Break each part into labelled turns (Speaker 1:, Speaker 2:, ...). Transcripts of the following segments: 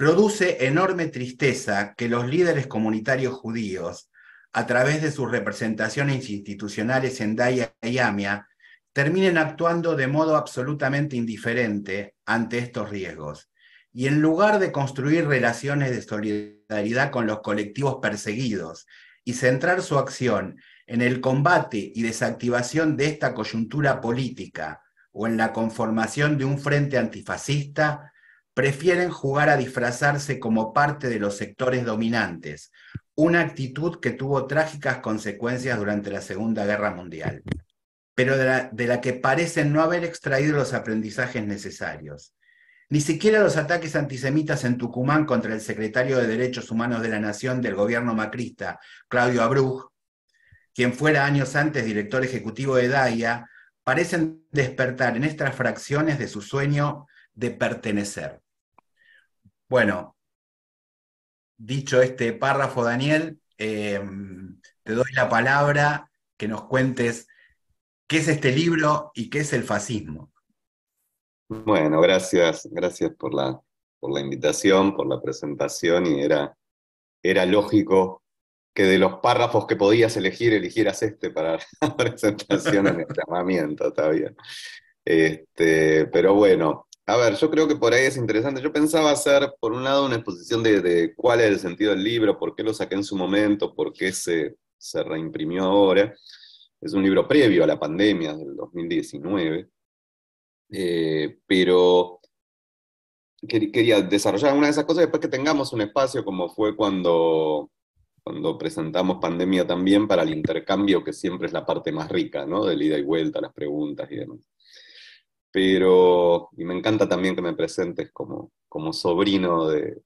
Speaker 1: produce enorme tristeza que los líderes comunitarios judíos, a través de sus representaciones institucionales en Daya y Amia, terminen actuando de modo absolutamente indiferente ante estos riesgos. Y en lugar de construir relaciones de solidaridad con los colectivos perseguidos y centrar su acción en el combate y desactivación de esta coyuntura política o en la conformación de un frente antifascista, prefieren jugar a disfrazarse como parte de los sectores dominantes, una actitud que tuvo trágicas consecuencias durante la Segunda Guerra Mundial pero de la, que parecen no haber extraído los aprendizajes necesarios. Ni siquiera los ataques antisemitas en Tucumán contra el secretario de Derechos Humanos de la Nación del gobierno macrista, Claudio Abruj, quien fuera años antes director ejecutivo de DAIA, parecen despertar en estas fracciones de su sueño de pertenecer. Bueno, dicho este párrafo, Daniel, eh, te doy la palabra que nos cuentes ¿Qué es este libro y qué es el fascismo?
Speaker 2: Bueno, gracias, gracias por la, por la invitación, por la presentación y era, era lógico que de los párrafos que podías elegir, eligieras este para la presentación en el llamamiento, está bien. Este, pero bueno, a ver, yo creo que por ahí es interesante. Yo pensaba hacer, por un lado, una exposición de, cuál es el sentido del libro, por qué lo saqué en su momento, por qué se, se reimprimió ahora. Es un libro previo a la pandemia del 2019, eh, pero quería desarrollar una de esas cosas después que tengamos un espacio como fue cuando, cuando presentamos pandemia también para el intercambio, que siempre es la parte más rica, ¿no? Del ida y vuelta, las preguntas y demás. Pero, y me encanta también que me presentes como, como sobrino de,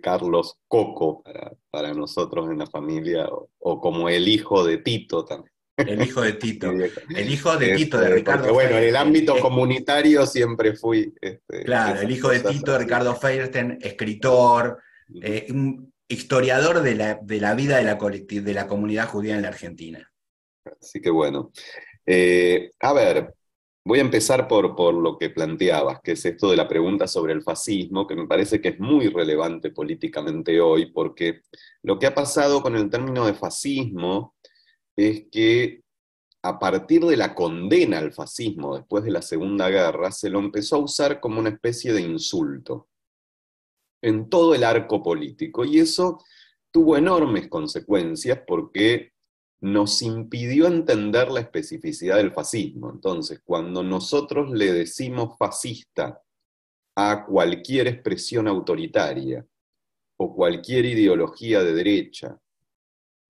Speaker 2: Carlos Coco para, nosotros en la familia, o como el hijo de Tito también.
Speaker 1: El hijo de Tito. El hijo de Tito, de este, Ricardo.
Speaker 2: bueno, en el ámbito comunitario siempre fui.
Speaker 1: Este, claro, el hijo de Tito, de Ricardo Feierstein, escritor, eh, historiador de la, de la vida de la, de la comunidad judía en la Argentina.
Speaker 2: Así que bueno. Eh, a ver, voy a empezar por, por lo que planteabas, que es esto de la pregunta sobre el fascismo, que me parece que es muy relevante políticamente hoy, porque lo que ha pasado con el término de fascismo es que a partir de la condena al fascismo después de la Segunda Guerra, se lo empezó a usar como una especie de insulto en todo el arco político. Y eso tuvo enormes consecuencias porque nos impidió entender la especificidad del fascismo. Entonces, cuando nosotros le decimos fascista a cualquier expresión autoritaria o cualquier ideología de derecha,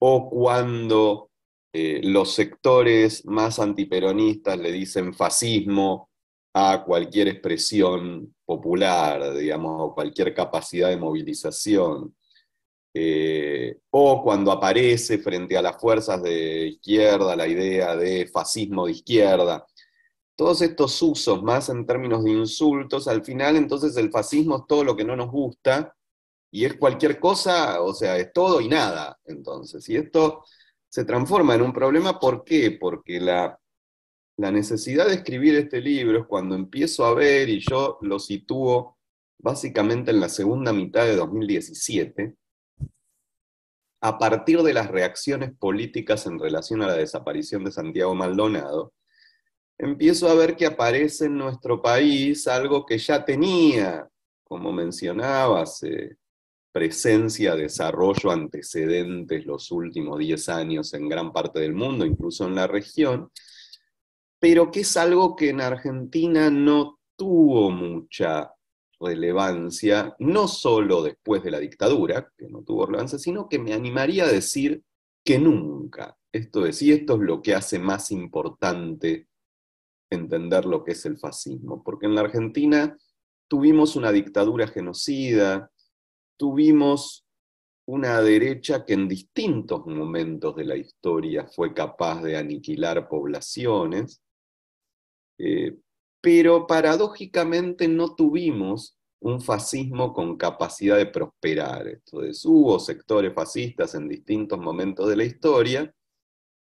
Speaker 2: o cuando eh, los sectores más antiperonistas le dicen fascismo a cualquier expresión popular, digamos, o cualquier capacidad de movilización. Eh, o cuando aparece frente a las fuerzas de izquierda la idea de fascismo de izquierda. Todos estos usos, más en términos de insultos, al final entonces el fascismo es todo lo que no nos gusta y es cualquier cosa, o sea, es todo y nada. Entonces, y esto se transforma en un problema. ¿Por qué? Porque la, la necesidad de escribir este libro es cuando empiezo a ver, y yo lo sitúo básicamente en la segunda mitad de 2017, a partir de las reacciones políticas en relación a la desaparición de Santiago Maldonado, empiezo a ver que aparece en nuestro país algo que ya tenía, como mencionabas, eh, presencia, desarrollo, antecedentes los últimos 10 años en gran parte del mundo, incluso en la región, pero que es algo que en Argentina no tuvo mucha relevancia, no solo después de la dictadura, que no tuvo relevancia, sino que me animaría a decir que nunca. Esto es, y esto es lo que hace más importante entender lo que es el fascismo, porque en la Argentina tuvimos una dictadura genocida, tuvimos una derecha que en distintos momentos de la historia fue capaz de aniquilar poblaciones, eh, pero paradójicamente no tuvimos un fascismo con capacidad de prosperar. Entonces hubo sectores fascistas en distintos momentos de la historia,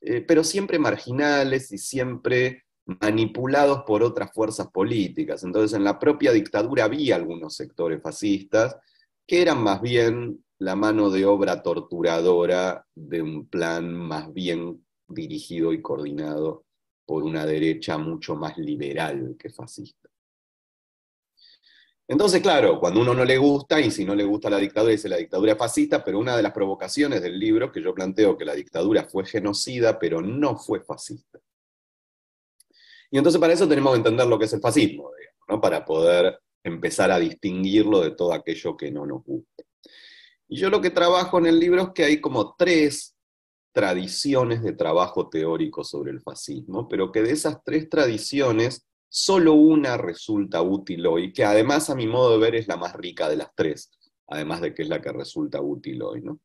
Speaker 2: eh, pero siempre marginales y siempre manipulados por otras fuerzas políticas. Entonces en la propia dictadura había algunos sectores fascistas, que eran más bien la mano de obra torturadora de un plan más bien dirigido y coordinado por una derecha mucho más liberal que fascista. Entonces, claro, cuando uno no le gusta, y si no le gusta la dictadura, dice la dictadura fascista, pero una de las provocaciones del libro que yo planteo que la dictadura fue genocida, pero no fue fascista. Y entonces para eso tenemos que entender lo que es el fascismo, ¿no? para poder empezar a distinguirlo de todo aquello que no nos gusta. Y yo lo que trabajo en el libro es que hay como tres tradiciones de trabajo teórico sobre el fascismo, pero que de esas tres tradiciones solo una resulta útil hoy, que además a mi modo de ver es la más rica de las tres, además de que es la que resulta útil hoy. ¿no?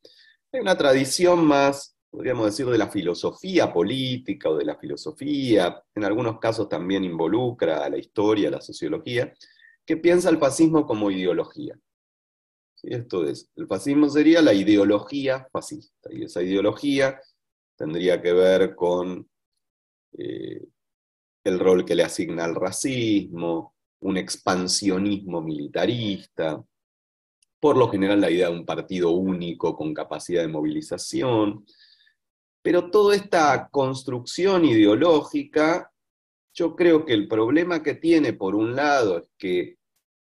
Speaker 2: Hay una tradición más, podríamos decir, de la filosofía política o de la filosofía, en algunos casos también involucra a la historia, a la sociología, que piensa el fascismo como ideología. Esto es, el fascismo sería la ideología fascista, y esa ideología tendría que ver con eh, el rol que le asigna al racismo, un expansionismo militarista, por lo general la idea de un partido único con capacidad de movilización, pero toda esta construcción ideológica, yo creo que el problema que tiene, por un lado, es que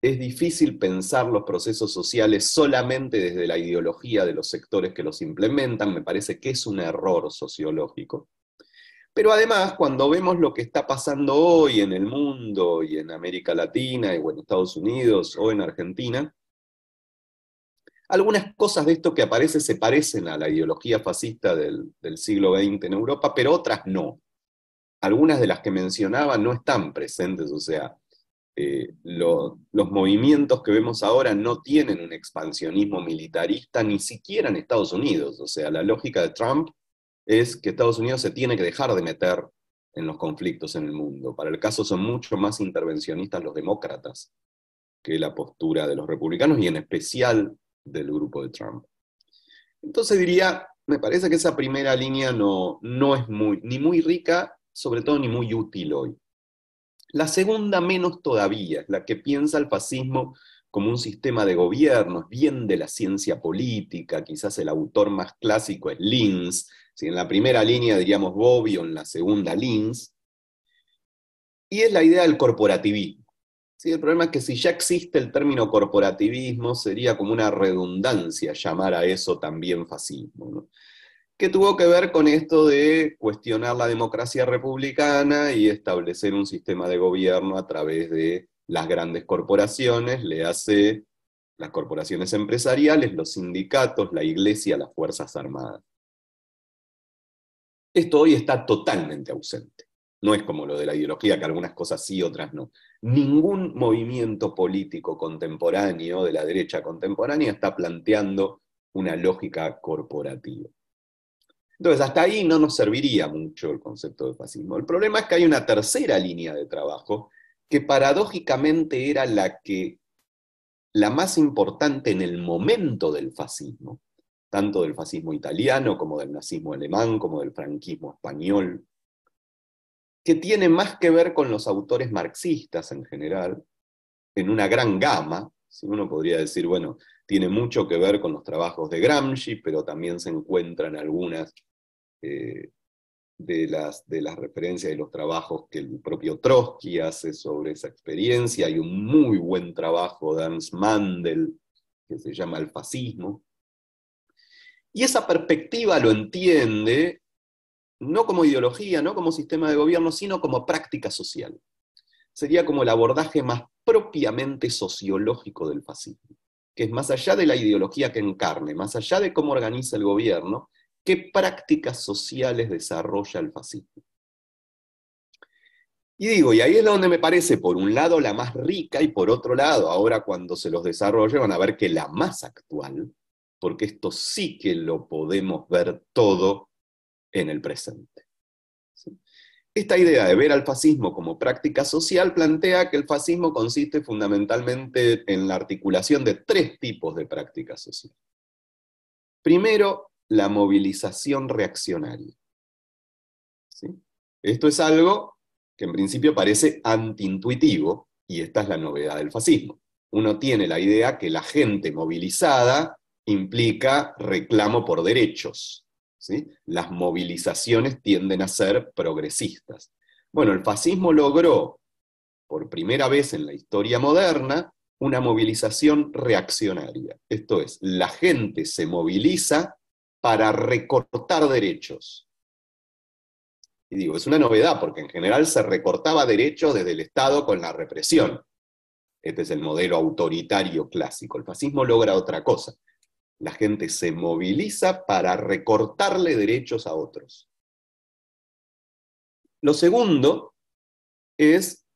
Speaker 2: es difícil pensar los procesos sociales solamente desde la ideología de los sectores que los implementan, me parece que es un error sociológico. Pero además, cuando vemos lo que está pasando hoy en el mundo y en América Latina y en Estados Unidos o en Argentina, algunas cosas de esto que aparece se parecen a la ideología fascista del, siglo XX en Europa, pero otras no. Algunas de las que mencionaba no están presentes, o sea, eh, los movimientos que vemos ahora no tienen un expansionismo militarista ni siquiera en Estados Unidos. O sea, la lógica de Trump es que Estados Unidos se tiene que dejar de meter en los conflictos en el mundo. Para el caso son mucho más intervencionistas los demócratas que la postura de los republicanos y en especial del grupo de Trump. Entonces diría, me parece que esa primera línea no, no es muy, ni muy rica, sobre todo ni muy útil hoy. La segunda menos todavía, la que piensa el fascismo como un sistema de gobierno, es bien de la ciencia política, quizás el autor más clásico es Linz, si en la primera línea diríamos Bobbio, en la segunda Linz, y es la idea del corporativismo. ¿Sí? El problema es que si ya existe el término corporativismo, sería como una redundancia llamar a eso también fascismo, que tuvo que ver con esto de cuestionar la democracia republicana y establecer un sistema de gobierno a través de las grandes corporaciones, le hace las corporaciones empresariales, los sindicatos, la iglesia, las Fuerzas Armadas. Esto hoy está totalmente ausente. No es como lo de la ideología, que algunas cosas sí, otras no. Ningún movimiento político contemporáneo, de la derecha contemporánea, está planteando una lógica corporativa. Entonces, hasta ahí no nos serviría mucho el concepto de fascismo. El problema es que hay una tercera línea de trabajo que paradójicamente era la que la más importante en el momento del fascismo, tanto del fascismo italiano como del nazismo alemán, como del franquismo español, que tiene más que ver con los autores marxistas en general, en una gran gama, si uno podría decir, bueno, tiene mucho que ver con los trabajos de Gramsci, pero también se encuentran algunas eh, de las, de las referencias y los trabajos que el propio Trotsky hace sobre esa experiencia. Hay un muy buen trabajo de Ernst Mandel que se llama El fascismo. Y esa perspectiva lo entiende no como ideología, no como sistema de gobierno, sino como práctica social. Sería como el abordaje más propiamente sociológico del fascismo, que es más allá de la ideología que encarne, más allá de cómo organiza el gobierno, ¿Qué prácticas sociales desarrolla el fascismo? Y digo, y ahí es donde me parece, por un lado, la más rica y por otro lado, ahora cuando se los desarrolle van a ver que la más actual, porque esto sí que lo podemos ver todo en el presente. Esta idea de ver al fascismo como práctica social plantea que el fascismo consiste fundamentalmente en la articulación de tres tipos de prácticas sociales. Primero, la movilización reaccionaria. Esto es algo que en principio parece antiintuitivo, y esta es la novedad del fascismo. uno tiene la idea que la gente movilizada implica reclamo por derechos. ¿sí? Las movilizaciones tienden a ser progresistas. Bueno, el fascismo logró, por primera vez en la historia moderna, una movilización reaccionaria. Esto es, la gente se moviliza para recortar derechos. Y digo, es una novedad porque en general se recortaba derechos desde el Estado con la represión. Este es el modelo autoritario clásico. El fascismo logra otra cosa. La gente se moviliza para recortarle derechos a otros. Lo segundo es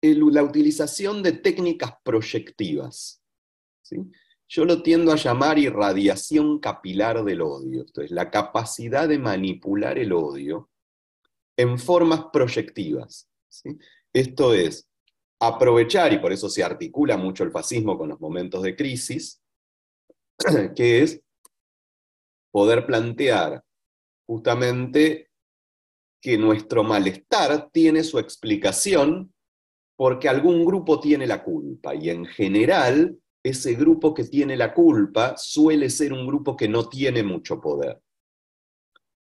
Speaker 2: la utilización de técnicas proyectivas. Yo lo tiendo a llamar irradiación capilar del odio, es la capacidad de manipular el odio en formas proyectivas. Esto es aprovechar, y por eso se articula mucho el fascismo con los momentos de crisis, que es poder plantear justamente que nuestro malestar tiene su explicación porque algún grupo tiene la culpa y en general ese grupo que tiene la culpa suele ser un grupo que no tiene mucho poder.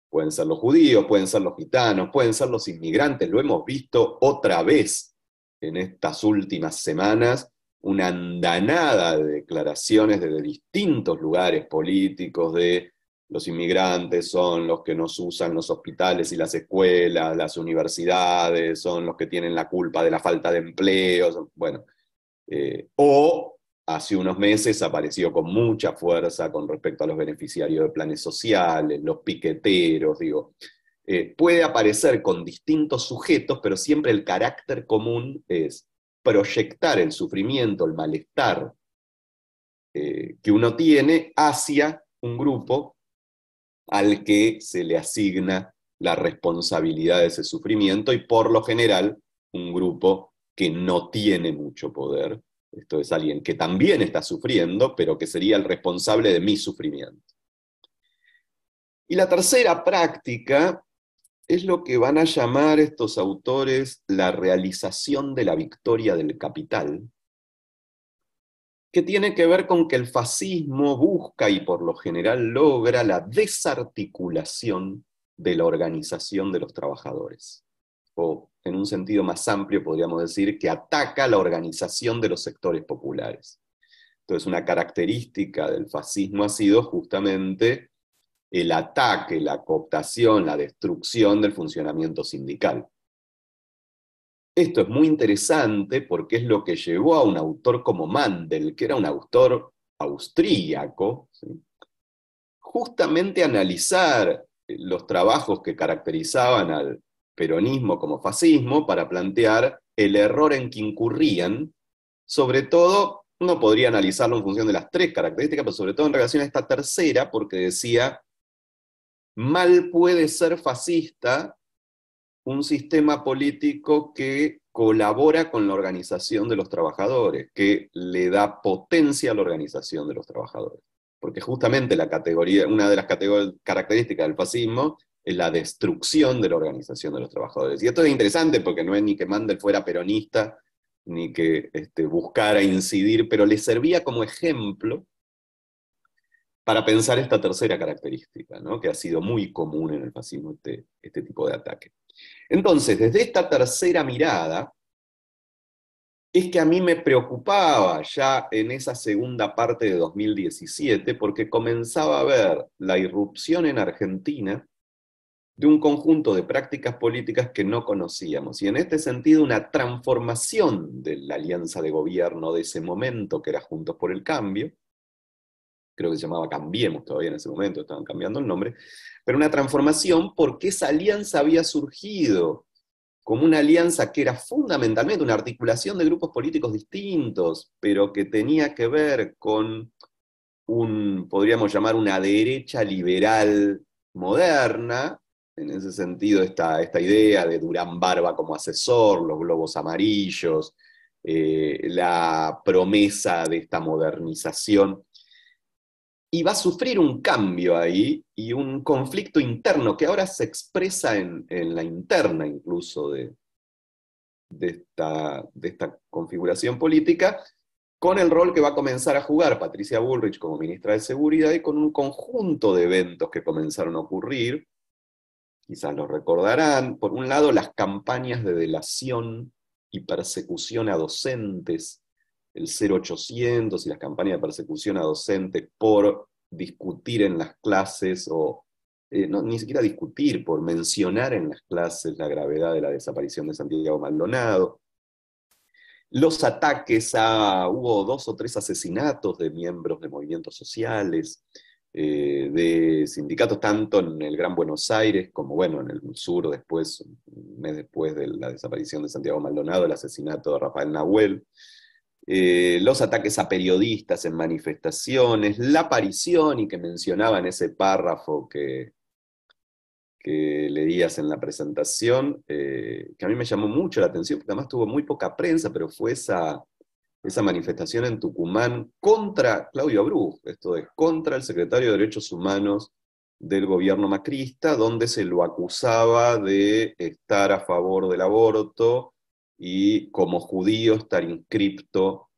Speaker 2: Pueden ser los judíos, pueden ser los gitanos, pueden ser los inmigrantes, lo hemos visto otra vez en estas últimas semanas, una andanada de declaraciones de distintos lugares políticos de los inmigrantes son los que nos usan los hospitales y las escuelas, las universidades, son los que tienen la culpa de la falta de empleo, bueno, eh, o hace unos meses apareció con mucha fuerza con respecto a los beneficiarios de planes sociales, los piqueteros, digo, eh, puede aparecer con distintos sujetos, pero siempre el carácter común es proyectar el sufrimiento, el malestar eh, que uno tiene hacia un grupo al que se le asigna la responsabilidad de ese sufrimiento y por lo general un grupo que no tiene mucho poder. Esto es alguien que también está sufriendo, pero que sería el responsable de mi sufrimiento. Y la tercera práctica es lo que van a llamar estos autores la realización de la victoria del capital, que tiene que ver con que el fascismo busca y por lo general logra la desarticulación de la organización de los trabajadores. O en un sentido más amplio podríamos decir que ataca la organización de los sectores populares. Entonces una característica del fascismo ha sido justamente el ataque, la cooptación, la destrucción del funcionamiento sindical. Esto es muy interesante porque es lo que llevó a un autor como Mandel, que era un autor austríaco, justamente a analizar los trabajos que caracterizaban al peronismo como fascismo para plantear el error en que incurrían, sobre todo, no podría analizarlo en función de las tres características, pero sobre todo en relación a esta tercera, porque decía, mal puede ser fascista un sistema político que colabora con la organización de los trabajadores, que le da potencia a la organización de los trabajadores. Porque justamente la categoría, una de las características del fascismo la destrucción de la organización de los trabajadores. Y esto es interesante porque no es ni que Mandel fuera peronista, ni que este, buscara incidir, pero le servía como ejemplo para pensar esta tercera característica, ¿no? que ha sido muy común en el fascismo, este, este tipo de ataque. Entonces, desde esta tercera mirada, es que a mí me preocupaba ya en esa segunda parte de 2017, porque comenzaba a ver la irrupción en Argentina de un conjunto de prácticas políticas que no conocíamos, y en este sentido una transformación de la alianza de gobierno de ese momento, que era Juntos por el Cambio, creo que se llamaba Cambiemos todavía en ese momento, estaban cambiando el nombre, pero una transformación porque esa alianza había surgido como una alianza que era fundamentalmente una articulación de grupos políticos distintos, pero que tenía que ver con un, podríamos llamar, una derecha liberal moderna, en ese sentido esta, esta idea de Durán Barba como asesor, los globos amarillos, eh, la promesa de esta modernización. Y va a sufrir un cambio ahí y un conflicto interno que ahora se expresa en, la interna incluso de, de, esta, de esta configuración política, con el rol que va a comenzar a jugar Patricia Bullrich como ministra de Seguridad y con un conjunto de eventos que comenzaron a ocurrir, quizás lo recordarán, por un lado las campañas de delación y persecución a docentes, el 0800 y las campañas de persecución a docentes por discutir en las clases o eh, ni siquiera discutir, por mencionar en las clases la gravedad de la desaparición de Santiago Maldonado. Los ataques a, hubo dos o tres asesinatos de miembros de movimientos sociales, eh, de sindicatos, tanto en el Gran Buenos Aires como, bueno, en el sur, después, un mes después de la desaparición de Santiago Maldonado, el asesinato de Rafael Nahuel. Eh, los ataques a periodistas en manifestaciones, la aparición y que mencionaba en ese párrafo que, que leías en la presentación, eh, que a mí me llamó mucho la atención, porque además tuvo muy poca prensa, pero fue esa, esa manifestación en Tucumán contra Claudio Abruz, esto es, contra el secretario de Derechos Humanos del gobierno macrista, donde se lo acusaba de estar a favor del aborto y como judío estar inscripto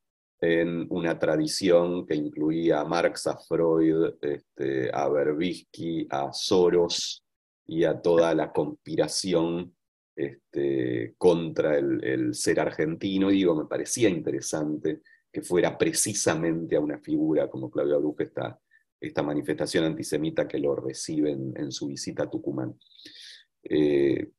Speaker 2: en una tradición que incluía a Marx, a Freud, este, a Berbisky, a Soros, y a toda la conspiración este, contra el, ser argentino. Y digo, me parecía interesante que fuera precisamente a una figura como Claudio Abruz esta, esta manifestación antisemita que lo recibe en, su visita a Tucumán. Eh,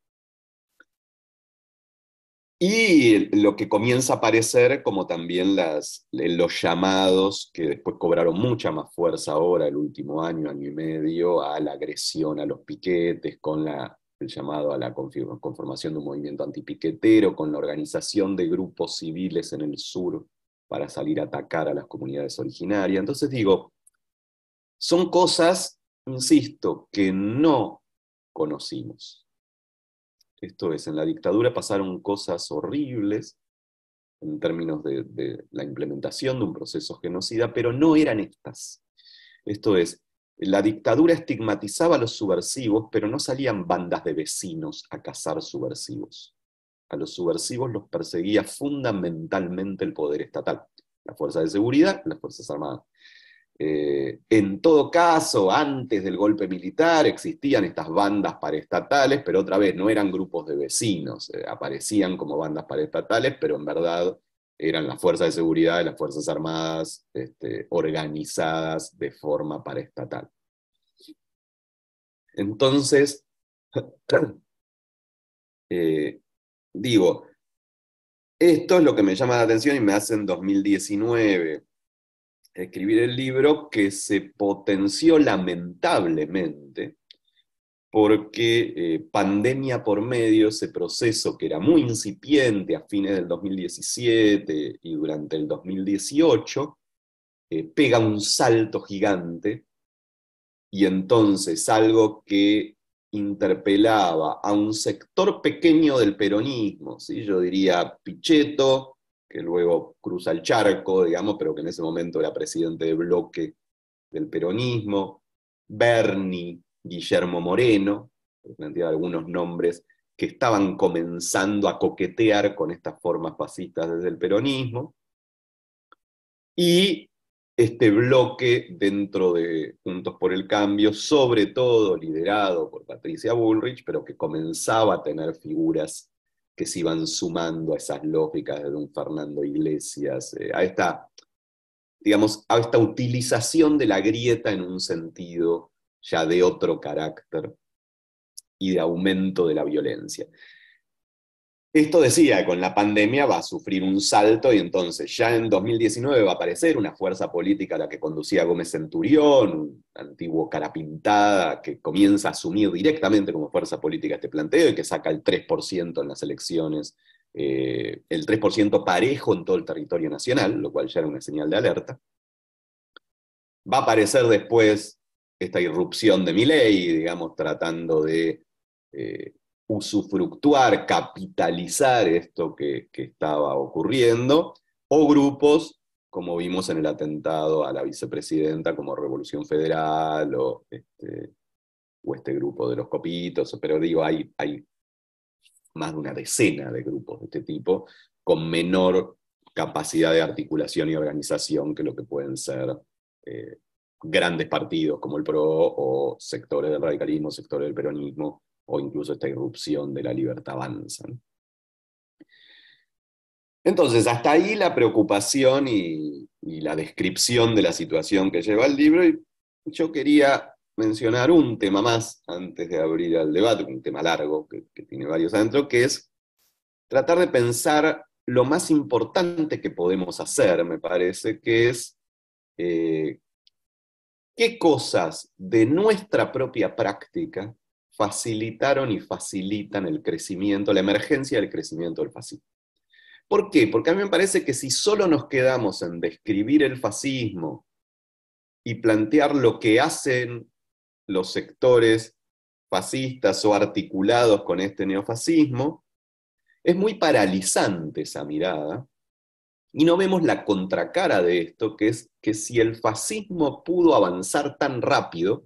Speaker 2: y lo que comienza a aparecer como también las, los llamados, que después cobraron mucha más fuerza ahora, el último año, año y medio, a la agresión a los piquetes, con la, el llamado a la conformación de un movimiento antipiquetero, con la organización de grupos civiles en el sur para salir a atacar a las comunidades originarias. Entonces digo, son cosas, insisto, que no conocimos esto es, en la dictadura pasaron cosas horribles en términos de, la implementación de un proceso genocida, pero no eran estas. Esto es, la dictadura estigmatizaba a los subversivos, pero no salían bandas de vecinos a cazar subversivos. A los subversivos los perseguía fundamentalmente el poder estatal, la fuerza de seguridad, las Fuerzas Armadas. Eh, en todo caso, antes del golpe militar existían estas bandas paraestatales, pero otra vez no eran grupos de vecinos, eh, aparecían como bandas paraestatales, pero en verdad eran las fuerzas de seguridad y las Fuerzas Armadas este, organizadas de forma paraestatal. Entonces, eh, digo, esto es lo que me llama la atención y me hace en 2019 escribir el libro que se potenció lamentablemente porque eh, pandemia por medio, ese proceso que era muy incipiente a fines del 2017 y durante el 2018, eh, pega un salto gigante y entonces algo que interpelaba a un sector pequeño del peronismo, ¿sí? yo diría Pichetto, que luego cruza el charco, digamos, pero que en ese momento era presidente de bloque del peronismo, Bernie, Guillermo Moreno, planteaba algunos nombres que estaban comenzando a coquetear con estas formas fascistas desde el peronismo, y este bloque dentro de Juntos por el Cambio, sobre todo liderado por Patricia Bullrich, pero que comenzaba a tener figuras que se iban sumando a esas lógicas de un Fernando Iglesias, eh, a esta, digamos, a esta utilización de la grieta en un sentido ya de otro carácter y de aumento de la violencia. Esto decía, con la pandemia va a sufrir un salto y entonces ya en 2019 va a aparecer una fuerza política a la que conducía Gómez Centurión, un antiguo cara pintada que comienza a asumir directamente como fuerza política este planteo y que saca el 3% en las elecciones, eh, el 3% parejo en todo el territorio nacional, lo cual ya era una señal de alerta. Va a aparecer después esta irrupción de ley, digamos, tratando de... Eh, usufructuar, capitalizar esto que, estaba ocurriendo, o grupos, como vimos en el atentado a la vicepresidenta, como Revolución Federal, o este, o este grupo de los copitos, pero digo, hay, hay más de una decena de grupos de este tipo, con menor capacidad de articulación y organización que lo que pueden ser eh, grandes partidos como el PRO o sectores del radicalismo, sectores del peronismo o incluso esta irrupción de la libertad avanza. Entonces, hasta ahí la preocupación y, la descripción de la situación que lleva el libro. Y yo quería mencionar un tema más antes de abrir al debate, un tema largo que, tiene varios adentro, que es tratar de pensar lo más importante que podemos hacer, me parece, que es eh, qué cosas de nuestra propia práctica facilitaron y facilitan el crecimiento, la emergencia del crecimiento del fascismo. ¿Por qué? Porque a mí me parece que si solo nos quedamos en describir el fascismo y plantear lo que hacen los sectores fascistas o articulados con este neofascismo, es muy paralizante esa mirada y no vemos la contracara de esto, que es que si el fascismo pudo avanzar tan rápido,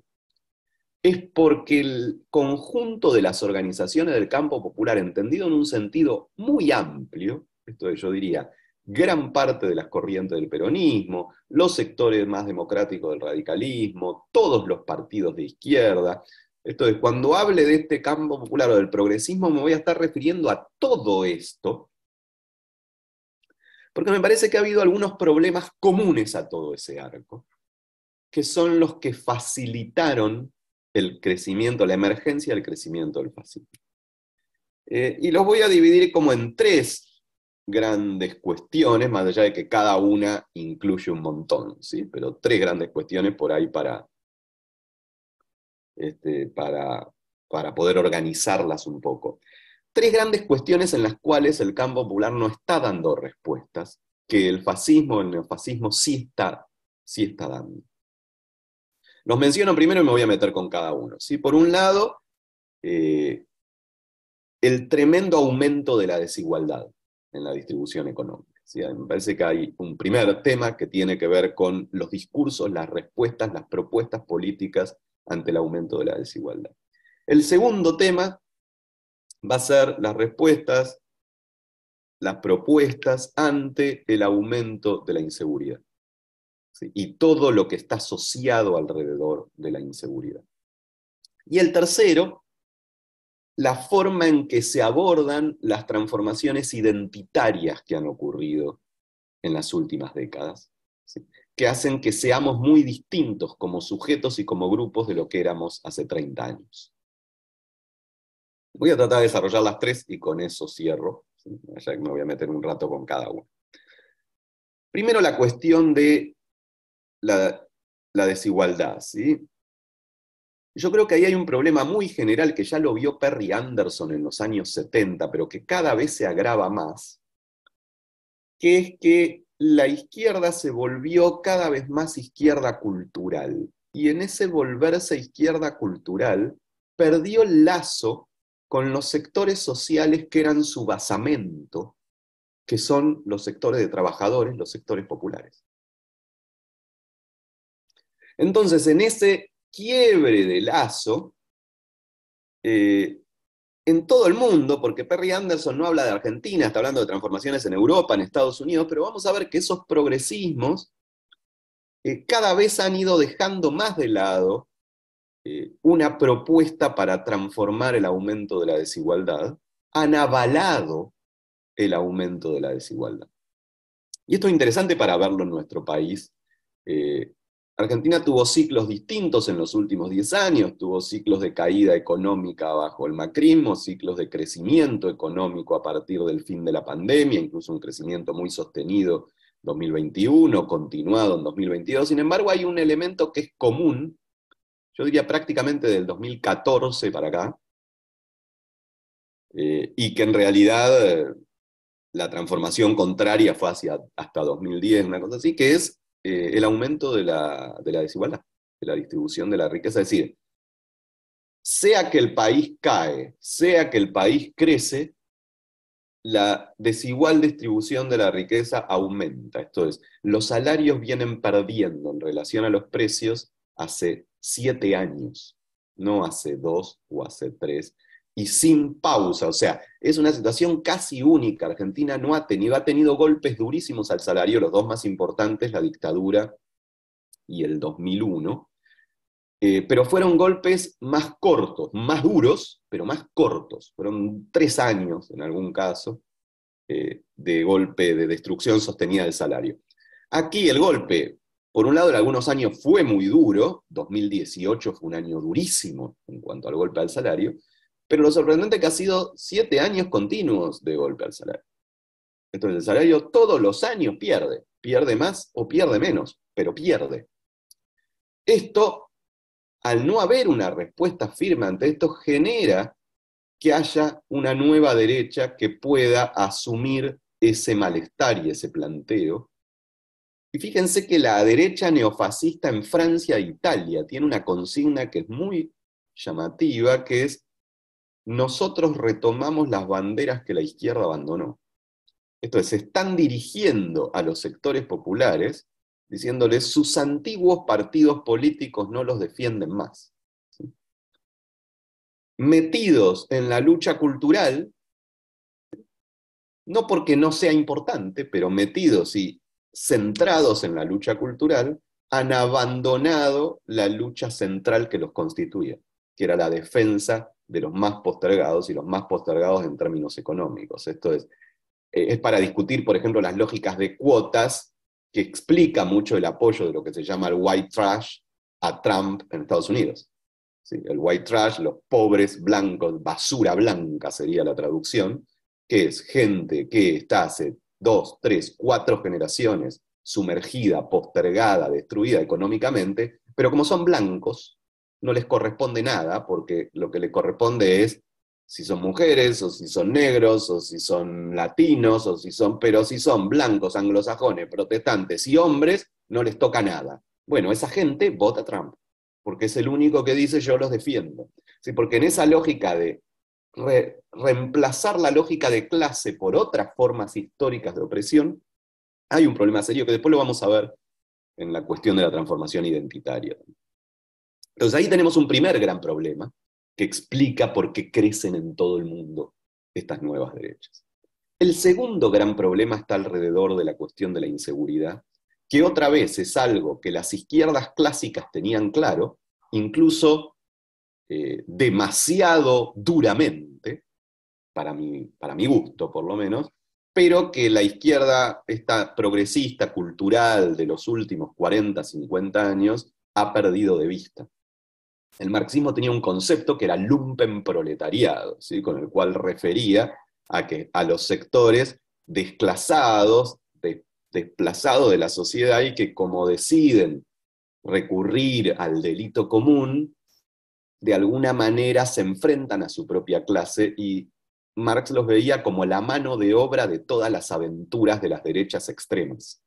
Speaker 2: es porque el conjunto de las organizaciones del campo popular, entendido en un sentido muy amplio, esto yo diría, gran parte de las corrientes del peronismo, los sectores más democráticos del radicalismo, todos los partidos de izquierda. Esto es, cuando hable de este campo popular o del progresismo, me voy a estar refiriendo a todo esto, porque me parece que ha habido algunos problemas comunes a todo ese arco, que son los que facilitaron el crecimiento, la emergencia del crecimiento del fascismo. Eh, y los voy a dividir como en tres grandes cuestiones, más allá de que cada una incluye un montón, ¿sí? pero tres grandes cuestiones por ahí para, este, para, para poder organizarlas un poco. Tres grandes cuestiones en las cuales el campo popular no está dando respuestas, que el fascismo, el neofascismo sí está, sí está dando. Los menciono primero y me voy a meter con cada uno. ¿sí? Por un lado, eh, el tremendo aumento de la desigualdad en la distribución económica. Me parece que hay un primer tema que tiene que ver con los discursos, las respuestas, las propuestas políticas ante el aumento de la desigualdad. El segundo tema va a ser las respuestas, las propuestas ante el aumento de la inseguridad. Y todo lo que está asociado alrededor de la inseguridad. Y el tercero la forma en que se abordan las transformaciones identitarias que han ocurrido en las últimas décadas, que hacen que seamos muy distintos como sujetos y como grupos de lo que éramos hace 30 años. Voy a tratar de desarrollar las tres y con eso cierro, ya que me voy a meter un rato con cada uno. Primero la cuestión de la, desigualdad. ¿sí? Yo creo que ahí hay un problema muy general que ya lo vio Perry Anderson en los años 70, pero que cada vez se agrava más, que es que la izquierda se volvió cada vez más izquierda cultural. Y en ese volverse izquierda cultural, perdió el lazo con los sectores sociales que eran su basamento, que son los sectores de trabajadores, los sectores populares. Entonces, en ese quiebre de lazo eh, en todo el mundo, porque Perry Anderson no habla de Argentina, está hablando de transformaciones en Europa, en Estados Unidos, pero vamos a ver que esos progresismos eh, cada vez han ido dejando más de lado eh, una propuesta para transformar el aumento de la desigualdad, han avalado el aumento de la desigualdad. Y esto es interesante para verlo en nuestro país, Argentina tuvo ciclos distintos en los últimos 10 años, tuvo ciclos de caída económica bajo el macrismo, ciclos de crecimiento económico a partir del fin de la pandemia, incluso un crecimiento muy sostenido 2021, continuado en 2022. Sin embargo, hay un elemento que es común, yo diría prácticamente del 2014 para acá, eh, y que en realidad eh, la transformación contraria fue hacia hasta 2010, una cosa así, que es eh, el aumento de la, desigualdad, de la distribución de la riqueza. Es decir, sea que el país cae, sea que el país crece, la desigual distribución de la riqueza aumenta. Esto es, los salarios vienen perdiendo en relación a los precios hace siete años, no hace dos o hace tres. y sin pausa. O sea, es una situación casi única. Argentina no ha tenido, ha tenido golpes durísimos al salario, los dos más importantes, la dictadura y el 2001, eh, pero fueron golpes más cortos, más duros, pero más cortos. Fueron tres años, en algún caso, eh, de golpe de destrucción sostenida del salario. Aquí el golpe, por un lado, en algunos años fue muy duro, 2018 fue un año durísimo en cuanto al golpe al salario, pero lo sorprendente es que ha sido siete años continuos de golpe al salario. Entonces el salario todos los años pierde, pierde más o pierde menos, pero pierde. Esto, al no haber una respuesta firme ante esto, genera que haya una nueva derecha que pueda asumir ese malestar y ese planteo. Y fíjense que la derecha neofascista en Francia e Italia tiene una consigna que es muy llamativa, que es nosotros retomamos las banderas que la izquierda abandonó. Esto es, se están dirigiendo a los sectores populares diciéndoles sus antiguos partidos políticos no los defienden más. Metidos en la lucha cultural, no porque no sea importante, pero metidos y centrados en la lucha cultural, han abandonado la lucha central que los constituía, que era la defensa de los más postergados y los más postergados en términos económicos. Esto es, eh, es para discutir, por ejemplo, las lógicas de cuotas que explica mucho el apoyo de lo que se llama el white trash a Trump en Estados Unidos. El white trash, los pobres blancos, basura blanca sería la traducción, que es gente que está hace dos, tres, cuatro generaciones sumergida, postergada, destruida económicamente, pero como son blancos, no les corresponde nada, porque lo que le corresponde es si son mujeres, o si son negros, o si son latinos, o si son, pero si son blancos, anglosajones, protestantes y hombres, no les toca nada. Bueno, esa gente vota Trump, porque es el único que dice yo los defiendo. ¿Sí? Porque en esa lógica de reemplazar la lógica de clase por otras formas históricas de opresión, hay un problema serio que después lo vamos a ver en la cuestión de la transformación identitaria. Entonces ahí tenemos un primer gran problema que explica por qué crecen en todo el mundo estas nuevas derechas. El segundo gran problema está alrededor de la cuestión de la inseguridad, que otra vez es algo que las izquierdas clásicas tenían claro, incluso eh, demasiado duramente, para mi, para mi gusto por lo menos, pero que la izquierda, esta progresista, cultural de los últimos 40, 50 años, ha perdido de vista el marxismo tenía un concepto que era lumpen proletariado, ¿sí? con el cual refería a, que, a los sectores desclasados, desplazados de la sociedad y que como deciden recurrir al delito común, de alguna manera se enfrentan a su propia clase y Marx los veía como la mano de obra de todas las aventuras de las derechas extremas.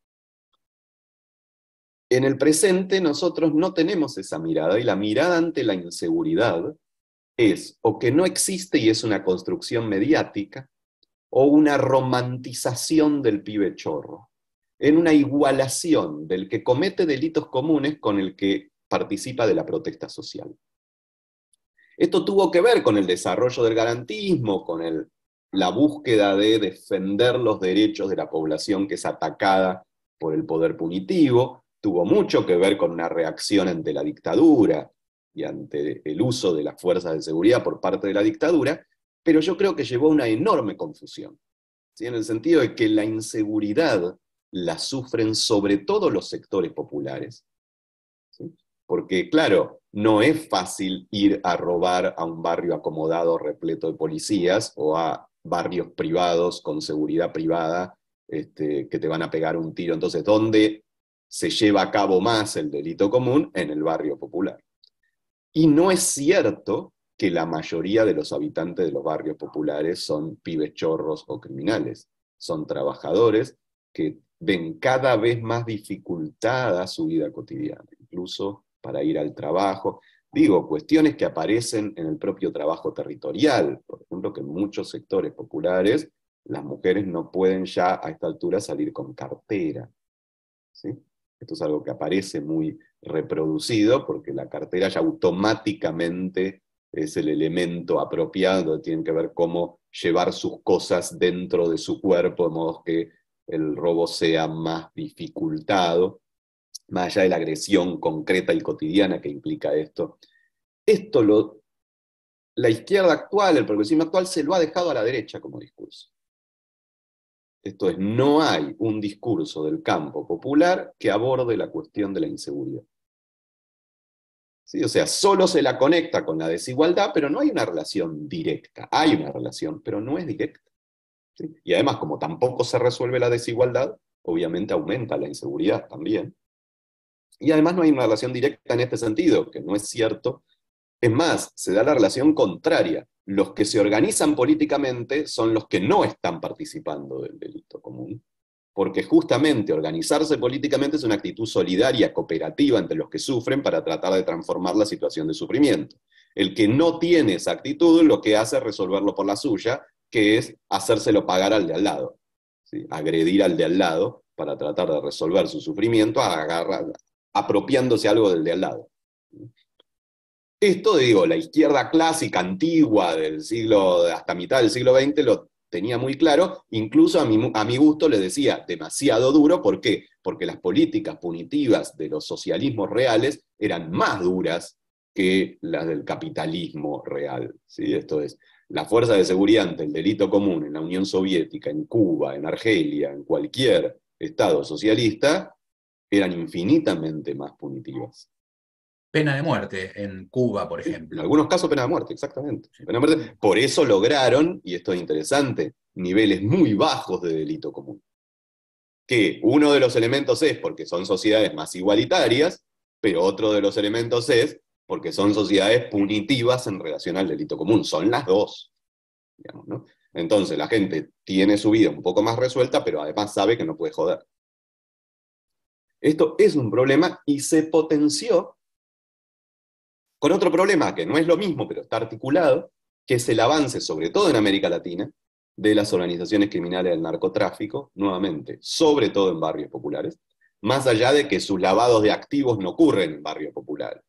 Speaker 2: En el presente nosotros no tenemos esa mirada y la mirada ante la inseguridad es o que no existe y es una construcción mediática o una romantización del pibe chorro, en una igualación del que comete delitos comunes con el que participa de la protesta social. Esto tuvo que ver con el desarrollo del garantismo, con la búsqueda de defender los derechos de la población que es atacada por el poder punitivo, tuvo mucho que ver con una reacción ante la dictadura y ante el uso de las fuerzas de seguridad por parte de la dictadura, pero yo creo que llevó a una enorme confusión, en el sentido de que la inseguridad la sufren sobre todo los sectores populares, porque claro, no es fácil ir a robar a un barrio acomodado repleto de policías o a barrios privados con seguridad privada este, que te van a pegar un tiro. Entonces, ¿dónde se lleva a cabo más el delito común en el barrio popular. Y no es cierto que la mayoría de los habitantes de los barrios populares son pibes chorros o criminales. Son trabajadores que ven cada vez más dificultada su vida cotidiana, incluso para ir al trabajo. Digo, cuestiones que aparecen en el propio trabajo territorial. Por ejemplo, que en muchos sectores populares las mujeres no pueden ya a esta altura salir con cartera. ¿sí? Esto es algo que aparece muy reproducido porque la cartera ya automáticamente es el elemento apropiado, tienen que ver cómo llevar sus cosas dentro de su cuerpo, de modo que el robo sea más dificultado, más allá de la agresión concreta y cotidiana que implica esto. Esto lo, la izquierda actual, el progresismo actual, se lo ha dejado a la derecha como discurso. Esto es, no hay un discurso del campo popular que aborde la cuestión de la inseguridad. ¿Sí? O sea, solo se la conecta con la desigualdad, pero no hay una relación directa. Hay una relación, pero no es directa. Y además, como tampoco se resuelve la desigualdad, obviamente aumenta la inseguridad también. Y además no hay una relación directa en este sentido, que no es cierto. Es más, se da la relación contraria. Los que se organizan políticamente son los que no están participando del delito común, porque justamente organizarse políticamente es una actitud solidaria, cooperativa entre los que sufren para tratar de transformar la situación de sufrimiento. El que no tiene esa actitud lo que hace es resolverlo por la suya, que es hacérselo pagar al de al lado, agredir al de al lado para tratar de resolver su sufrimiento, apropiándose algo del de al lado. Esto, digo, la izquierda clásica, antigua, del siglo, hasta mitad del siglo XX, lo tenía muy claro, incluso a mi, a mi gusto le decía demasiado duro, ¿por qué? Porque las políticas punitivas de los socialismos reales eran más duras que las del capitalismo real. ¿sí? Esto es, la fuerza de seguridad ante el delito común en la Unión Soviética, en Cuba, en Argelia, en cualquier Estado socialista, eran infinitamente más punitivas.
Speaker 1: Pena de muerte en Cuba, por ejemplo.
Speaker 2: En algunos casos pena de muerte, exactamente. Por eso lograron, y esto es interesante, niveles muy bajos de delito común. Que uno de los elementos es porque son sociedades más igualitarias, pero otro de los elementos es porque son sociedades punitivas en relación al delito común. Son las dos. Entonces la gente tiene su vida un poco más resuelta, pero además sabe que no puede joder. Esto es un problema y se potenció con otro problema que no es lo mismo, pero está articulado, que es el avance, sobre todo en América Latina, de las organizaciones criminales del narcotráfico, nuevamente, sobre todo en barrios populares, más allá de que sus lavados de activos no ocurren en barrios populares.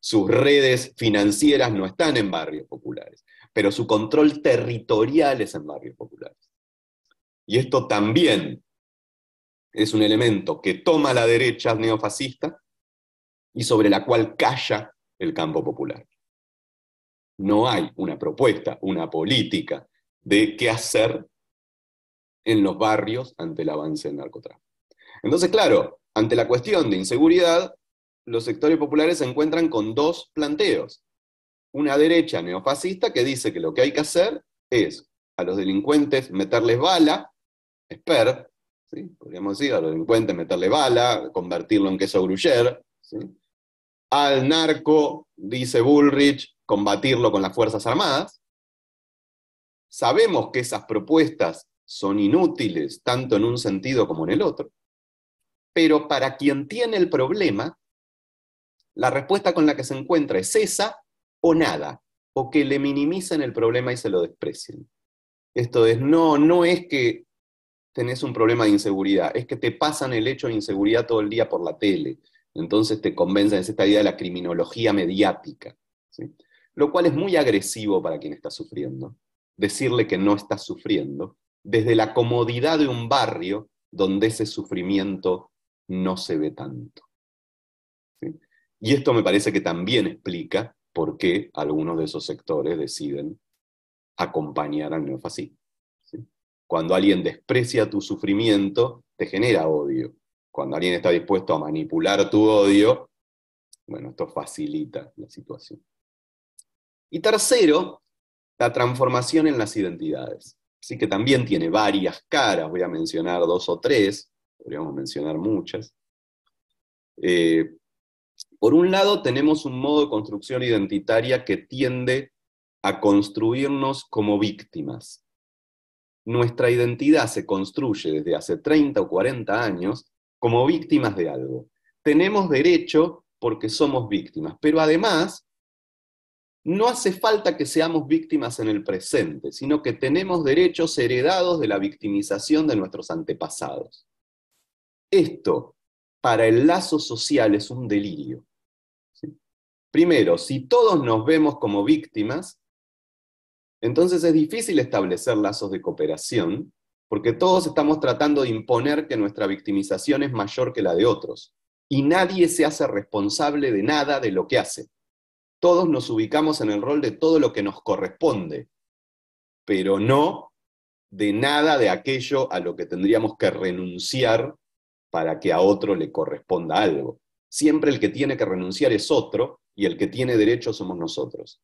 Speaker 2: Sus redes financieras no están en barrios populares, pero su control territorial es en barrios populares. Y esto también es un elemento que toma la derecha neofascista y sobre la cual calla el campo popular. No hay una propuesta, una política de qué hacer en los barrios ante el avance del narcotráfico. Entonces, claro, ante la cuestión de inseguridad, los sectores populares se encuentran con dos planteos. Una derecha neofascista que dice que lo que hay que hacer es a los delincuentes meterles bala, esper, podríamos decir, a los delincuentes meterle bala, convertirlo en queso gruyere, al narco, dice Bullrich, combatirlo con las Fuerzas Armadas. Sabemos que esas propuestas son inútiles tanto en un sentido como en el otro, pero para quien tiene el problema, la respuesta con la que se encuentra es esa o nada, o que le minimicen el problema y se lo desprecien. Esto es, no, no es que tenés un problema de inseguridad, es que te pasan el hecho de inseguridad todo el día por la tele. Entonces te convencen, es esta idea de la criminología mediática. Lo cual es muy agresivo para quien está sufriendo. Decirle que no está sufriendo desde la comodidad de un barrio donde ese sufrimiento no se ve tanto. Y esto me parece que también explica por qué algunos de esos sectores deciden acompañar al neofascismo. Cuando alguien desprecia tu sufrimiento, te genera odio. Cuando alguien está dispuesto a manipular tu odio, bueno, esto facilita la situación. Y tercero, la transformación en las identidades. Así que también tiene varias caras, voy a mencionar dos o tres, podríamos mencionar muchas. Eh, por un lado, tenemos un modo de construcción identitaria que tiende a construirnos como víctimas. Nuestra identidad se construye desde hace 30 o 40 años como víctimas de algo. Tenemos derecho porque somos víctimas, pero además no hace falta que seamos víctimas en el presente, sino que tenemos derechos heredados de la victimización de nuestros antepasados. Esto, para el lazo social, es un delirio. Primero, si todos nos vemos como víctimas, entonces es difícil establecer lazos de cooperación, porque todos estamos tratando de imponer que nuestra victimización es mayor que la de otros, y nadie se hace responsable de nada de lo que hace. Todos nos ubicamos en el rol de todo lo que nos corresponde, pero no de nada de aquello a lo que tendríamos que renunciar para que a otro le corresponda algo. Siempre el que tiene que renunciar es otro y el que tiene derecho somos nosotros.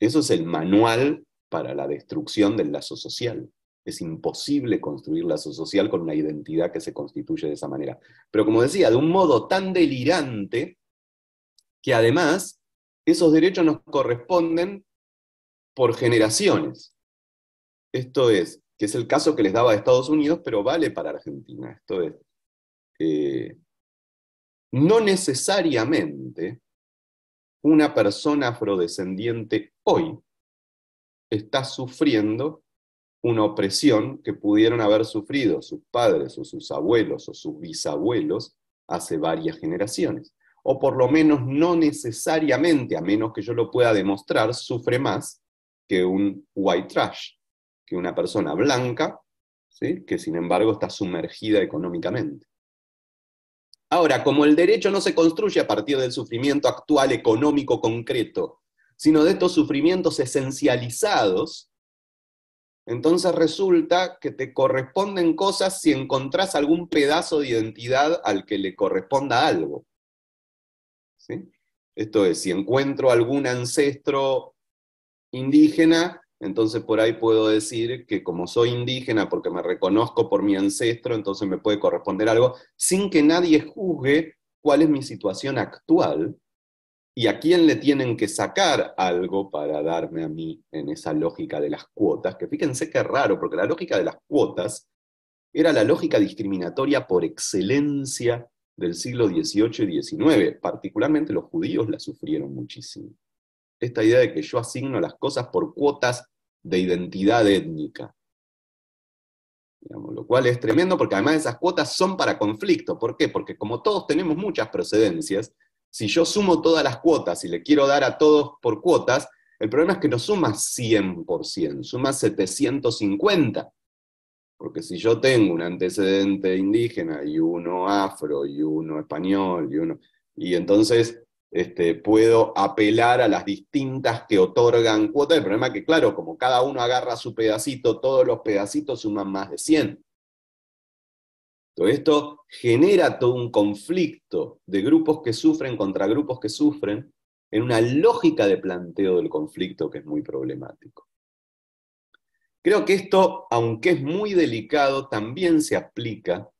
Speaker 2: Eso es el manual para la destrucción del lazo social. Es imposible construir lazo social con una identidad que se constituye de esa manera. Pero como decía, de un modo tan delirante que además esos derechos nos corresponden por generaciones. Esto es, que es el caso que les daba a Estados Unidos, pero vale para Argentina. Esto es, eh, no necesariamente una persona afrodescendiente hoy está sufriendo una opresión que pudieron haber sufrido sus padres o sus abuelos o sus bisabuelos hace varias generaciones. O por lo menos no necesariamente, a menos que yo lo pueda demostrar, sufre más que un white trash, que una persona blanca, ¿sí? que sin embargo está sumergida económicamente. Ahora, como el derecho no se construye a partir del sufrimiento actual económico concreto, sino de estos sufrimientos esencializados, entonces resulta que te corresponden cosas si encontrás algún pedazo de identidad al que le corresponda algo. ¿Sí? Esto es, si encuentro algún ancestro indígena, entonces por ahí puedo decir que como soy indígena porque me reconozco por mi ancestro, entonces me puede corresponder algo, sin que nadie juzgue cuál es mi situación actual y a quién le tienen que sacar algo para darme a mí en esa lógica de las cuotas, que fíjense qué raro, porque la lógica de las cuotas era la lógica discriminatoria por excelencia del siglo XVIII y XIX, particularmente los judíos la sufrieron muchísimo esta idea de que yo asigno las cosas por cuotas de identidad étnica. lo cual es tremendo porque además esas cuotas son para conflicto. ¿Por qué? Porque como todos tenemos muchas procedencias, si yo sumo todas las cuotas y le quiero dar a todos por cuotas, el problema es que no suma 100%, suma 750. Porque si yo tengo un antecedente indígena y uno afro y uno español y uno... Y entonces este, puedo apelar a las distintas que otorgan cuotas. El problema es que, claro, como cada uno agarra su pedacito, todos los pedacitos suman más de 100. Todo esto genera todo un conflicto de grupos que sufren contra grupos que sufren en una lógica de planteo del conflicto que es muy problemático. Creo que esto, aunque es muy delicado, también se aplica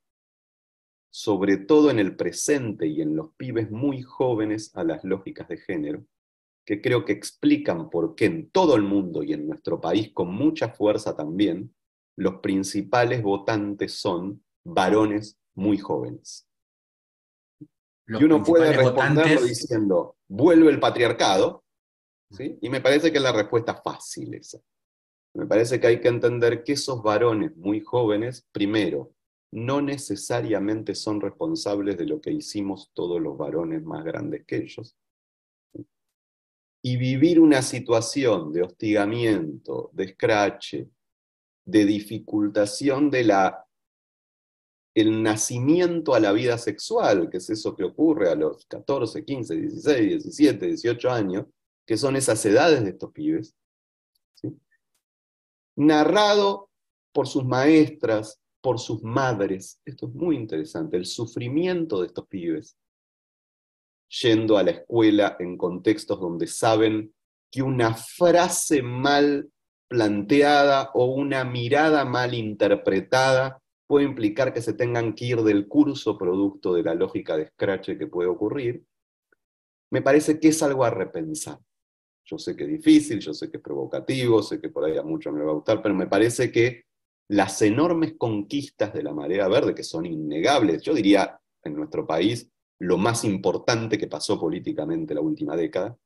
Speaker 2: sobre todo en el presente y en los pibes muy jóvenes, a las lógicas de género, que creo que explican por qué en todo el mundo y en nuestro país con mucha fuerza también, los principales votantes son varones muy jóvenes. y uno puede responderlo diciendo, vuelve el patriarcado, ¿sí? y me parece que es la respuesta fácil esa. Me parece que hay que entender que esos varones muy jóvenes, primero, no necesariamente son responsables de lo que hicimos todos los varones más grandes que ellos. Y vivir una situación de hostigamiento, de escrache, de dificultación de la el nacimiento a la vida sexual, que es eso que ocurre a los 14, 15, 16, 17, 18 años, que son esas edades de estos pibes, narrado por sus maestras, por sus madres. Esto es muy interesante, el sufrimiento de estos pibes yendo a la escuela en contextos donde saben que una frase mal planteada o una mirada mal interpretada puede implicar que se tengan que ir del curso producto de la lógica de scratch que puede ocurrir, me parece que es algo a repensar. Yo sé que es difícil, yo sé que es provocativo, sé que por ahí a muchos me va a gustar, pero me parece que las enormes conquistas de la marea verde, que son innegables, yo diría en nuestro país lo más importante que pasó políticamente la última década,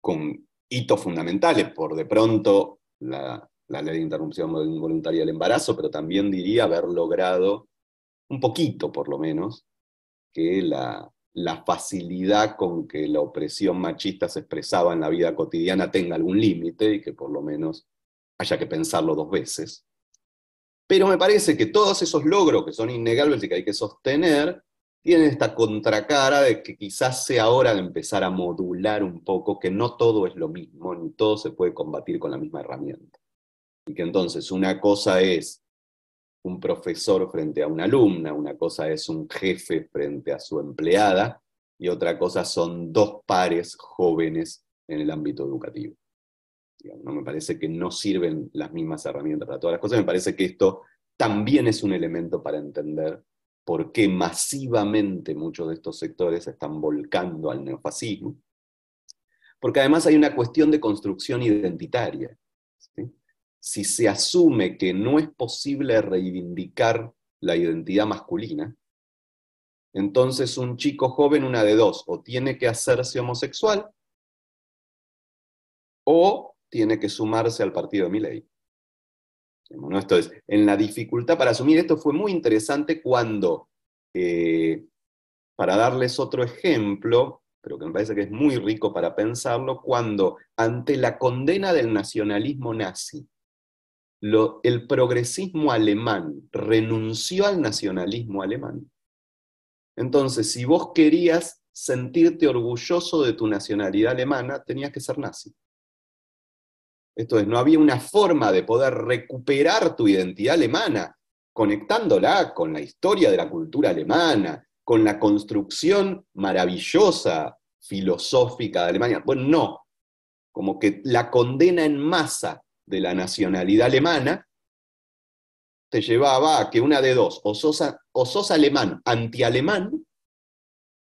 Speaker 2: con hitos fundamentales, por de pronto la, ley de interrupción voluntaria del embarazo, pero también diría haber logrado un poquito, por lo menos, que la, la facilidad con que la opresión machista se expresaba en la vida cotidiana tenga algún límite y que por lo menos haya que pensarlo dos veces. Pero me parece que todos esos logros que son innegables y que hay que sostener, tienen esta contracara de que quizás sea hora de empezar a modular un poco, que no todo es lo mismo, ni todo se puede combatir con la misma herramienta. Y que entonces una cosa es un profesor frente a una alumna, una cosa es un jefe frente a su empleada, y otra cosa son dos pares jóvenes en el ámbito educativo. ¿No? Me parece que no sirven las mismas herramientas para todas las cosas, me parece que esto también es un elemento para entender por qué masivamente muchos de estos sectores se están volcando al neofascismo, porque además hay una cuestión de construcción identitaria. Si se asume que no es posible reivindicar la identidad masculina, entonces un chico joven, una de dos, o tiene que hacerse homosexual, o tiene que sumarse al partido de Milei. Esto es, en la dificultad para asumir esto fue muy interesante cuando, eh, para darles otro ejemplo, pero que me parece que es muy rico para pensarlo, cuando ante la condena del nacionalismo nazi, el progresismo alemán renunció al nacionalismo alemán. Entonces, si vos querías sentirte orgulloso de tu nacionalidad alemana, tenías que ser nazi. Esto es, no había una forma de poder recuperar tu identidad alemana conectándola con la historia de la cultura alemana, con la construcción maravillosa filosófica de Alemania. Bueno, no, como que la condena en masa de la nacionalidad alemana te llevaba a que una de dos, o sos, o sos alemán anti-alemán,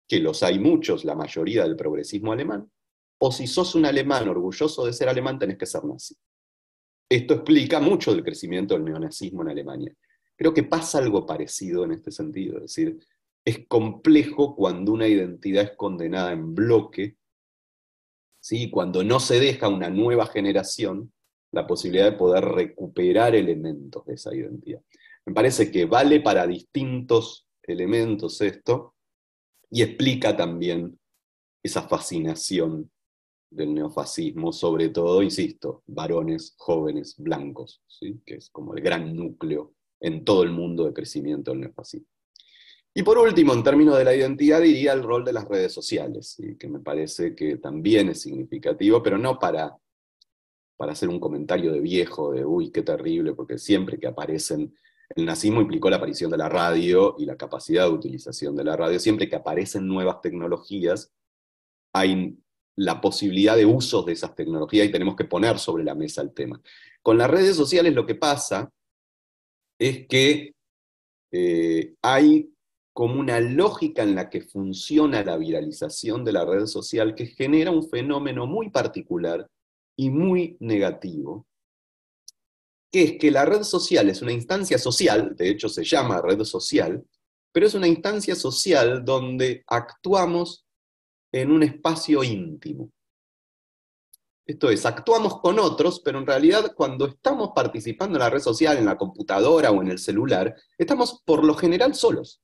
Speaker 2: que los hay muchos, la mayoría del progresismo alemán, o si sos un alemán orgulloso de ser alemán, tenés que ser nazi. Esto explica mucho del crecimiento del neonazismo en Alemania. Creo que pasa algo parecido en este sentido, es decir, es complejo cuando una identidad es condenada en bloque, ¿sí? cuando no se deja a una nueva generación la posibilidad de poder recuperar elementos de esa identidad. Me parece que vale para distintos elementos esto y explica también esa fascinación del neofascismo, sobre todo, insisto, varones jóvenes blancos, ¿sí? que es como el gran núcleo en todo el mundo de crecimiento del neofascismo. Y por último, en términos de la identidad, diría el rol de las redes sociales, que me parece que también es significativo, pero no para, para hacer un comentario de viejo, de uy, qué terrible, porque siempre que aparecen, el nazismo implicó la aparición de la radio y la capacidad de utilización de la radio, siempre que aparecen nuevas tecnologías, hay la posibilidad de usos de esas tecnologías y tenemos que poner sobre la mesa el tema. Con las redes sociales lo que pasa es que eh, hay como una lógica en la que funciona la viralización de la red social que genera un fenómeno muy particular y muy negativo, que es que la red social es una instancia social, de hecho se llama red social, pero es una instancia social donde actuamos en un espacio íntimo. Esto es, actuamos con otros, pero en realidad cuando estamos participando en la red social, en la computadora o en el celular, estamos por lo general solos.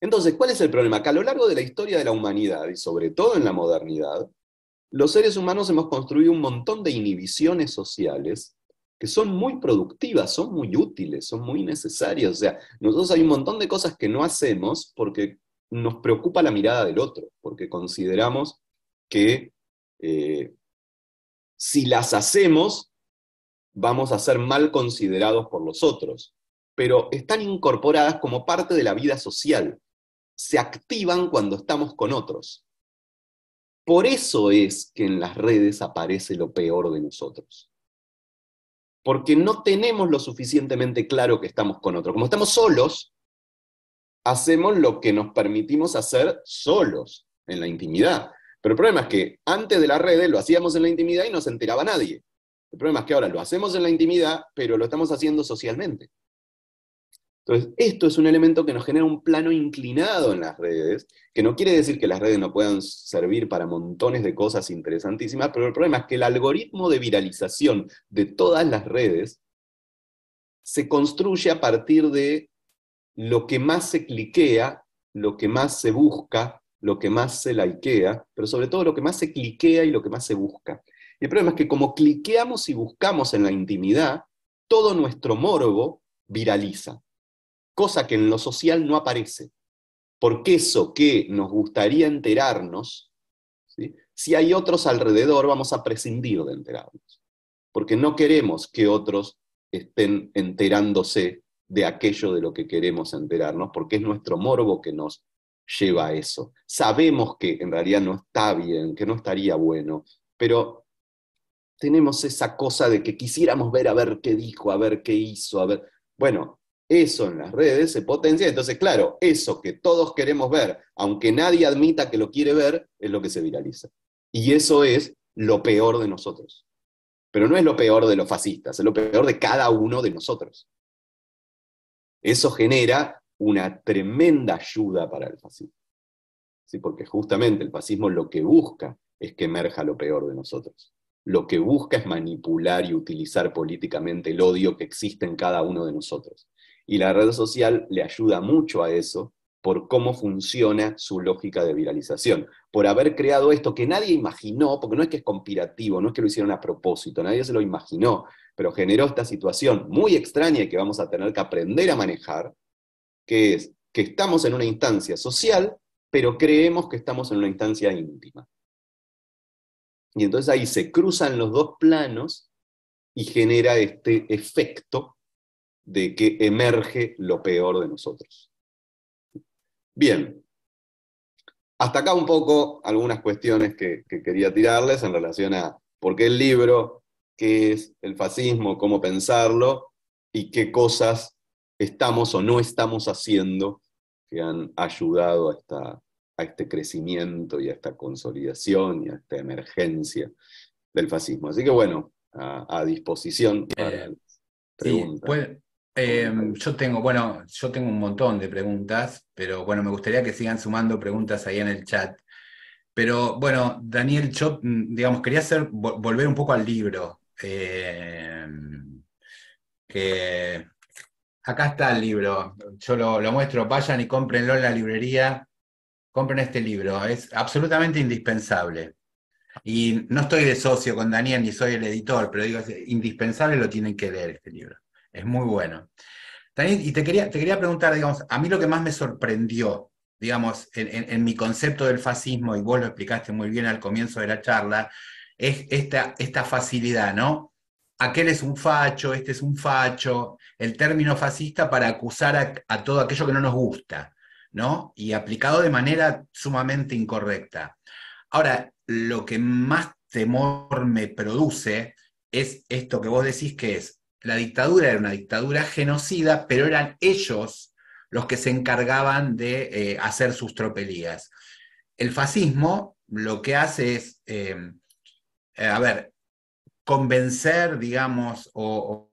Speaker 2: Entonces, ¿cuál es el problema? Que a lo largo de la historia de la humanidad, y sobre todo en la modernidad, los seres humanos hemos construido un montón de inhibiciones sociales que son muy productivas, son muy útiles, son muy necesarias. O sea, nosotros hay un montón de cosas que no hacemos porque nos preocupa la mirada del otro, porque consideramos que eh, si las hacemos, vamos a ser mal considerados por los otros, pero están incorporadas como parte de la vida social, se activan cuando estamos con otros. Por eso es que en las redes aparece lo peor de nosotros. Porque no tenemos lo suficientemente claro que estamos con otros. Como estamos solos, hacemos lo que nos permitimos hacer solos, en la intimidad. Pero el problema es que antes de las redes lo hacíamos en la intimidad y no se enteraba nadie. El problema es que ahora lo hacemos en la intimidad, pero lo estamos haciendo socialmente. Entonces, esto es un elemento que nos genera un plano inclinado en las redes, que no quiere decir que las redes no puedan servir para montones de cosas interesantísimas, pero el problema es que el algoritmo de viralización de todas las redes se construye a partir de lo que más se cliquea lo que más se busca, lo que más se likea, pero sobre todo lo que más se cliquea y lo que más se busca. Y el problema es que como cliqueamos y buscamos en la intimidad, todo nuestro morbo viraliza, cosa que en lo social no aparece. Porque eso que nos gustaría enterarnos, si hay otros alrededor, vamos a prescindir de enterarnos. Porque no queremos que otros estén enterándose de aquello de lo que queremos enterarnos, porque es nuestro morbo que nos lleva a eso. Sabemos que en realidad no está bien, que no estaría bueno, pero tenemos esa cosa de que quisiéramos ver a ver qué dijo, a ver qué hizo, a ver. Bueno, eso en las redes se potencia, entonces claro, eso que todos queremos ver, aunque nadie admita que lo quiere ver, es lo que se viraliza. Y eso es lo peor de nosotros. Pero no es lo peor de los fascistas, es lo peor de cada uno de nosotros. Eso genera una tremenda ayuda para el fascismo. ¿Sí? Porque justamente el fascismo lo que busca es que emerja lo peor de nosotros. Lo que busca es manipular y utilizar políticamente el odio que existe en cada uno de nosotros. Y la red social le ayuda mucho a eso por cómo funciona su lógica de viralización, por haber creado esto que nadie imaginó, porque no es que es conspirativo, no es que lo hicieron a propósito, nadie se lo imaginó, pero generó esta situación muy extraña que vamos a tener que aprender a manejar, que es que estamos en una instancia social, pero creemos que estamos en una instancia íntima. Y entonces ahí se cruzan los dos planos y genera este efecto de que emerge lo peor de nosotros. Bien, hasta acá un poco algunas cuestiones que, que quería tirarles en relación a por qué el libro, qué es el fascismo, cómo pensarlo y qué cosas estamos o no estamos haciendo que han ayudado a, a este crecimiento y a esta consolidación y a esta emergencia del fascismo. Así que bueno, a, disposición para
Speaker 1: eh, preguntas. Em, yo tengo, bueno, yo tengo un montón de preguntas, pero bueno, me gustaría que sigan sumando preguntas ahí en el chat. Pero bueno, Daniel, yo, mm, digamos, quería hacer, volver un poco al libro. Eh, que acá está el libro, yo lo, muestro, vayan y cómprenlo en la librería, compren este libro, es absolutamente indispensable. Y no estoy de socio con Daniel ni soy el editor, pero digo, es indispensable lo tienen que leer este libro. Es muy bueno. Y te quería, te quería preguntar, digamos, a mí lo que más me sorprendió digamos, en, mi concepto del fascismo, y vos lo explicaste muy bien al comienzo de la charla, es esta, esta facilidad, ¿no? Aquel es un facho, este es un facho, el término fascista para acusar a, todo aquello que no nos gusta, ¿no? Y aplicado de manera sumamente incorrecta. Ahora, lo que más temor me produce es esto que vos decís que es, la dictadura era una dictadura genocida, pero eran ellos los que se encargaban de eh, hacer sus tropelías. El fascismo lo que hace es, eh, eh, a ver, convencer, digamos, o,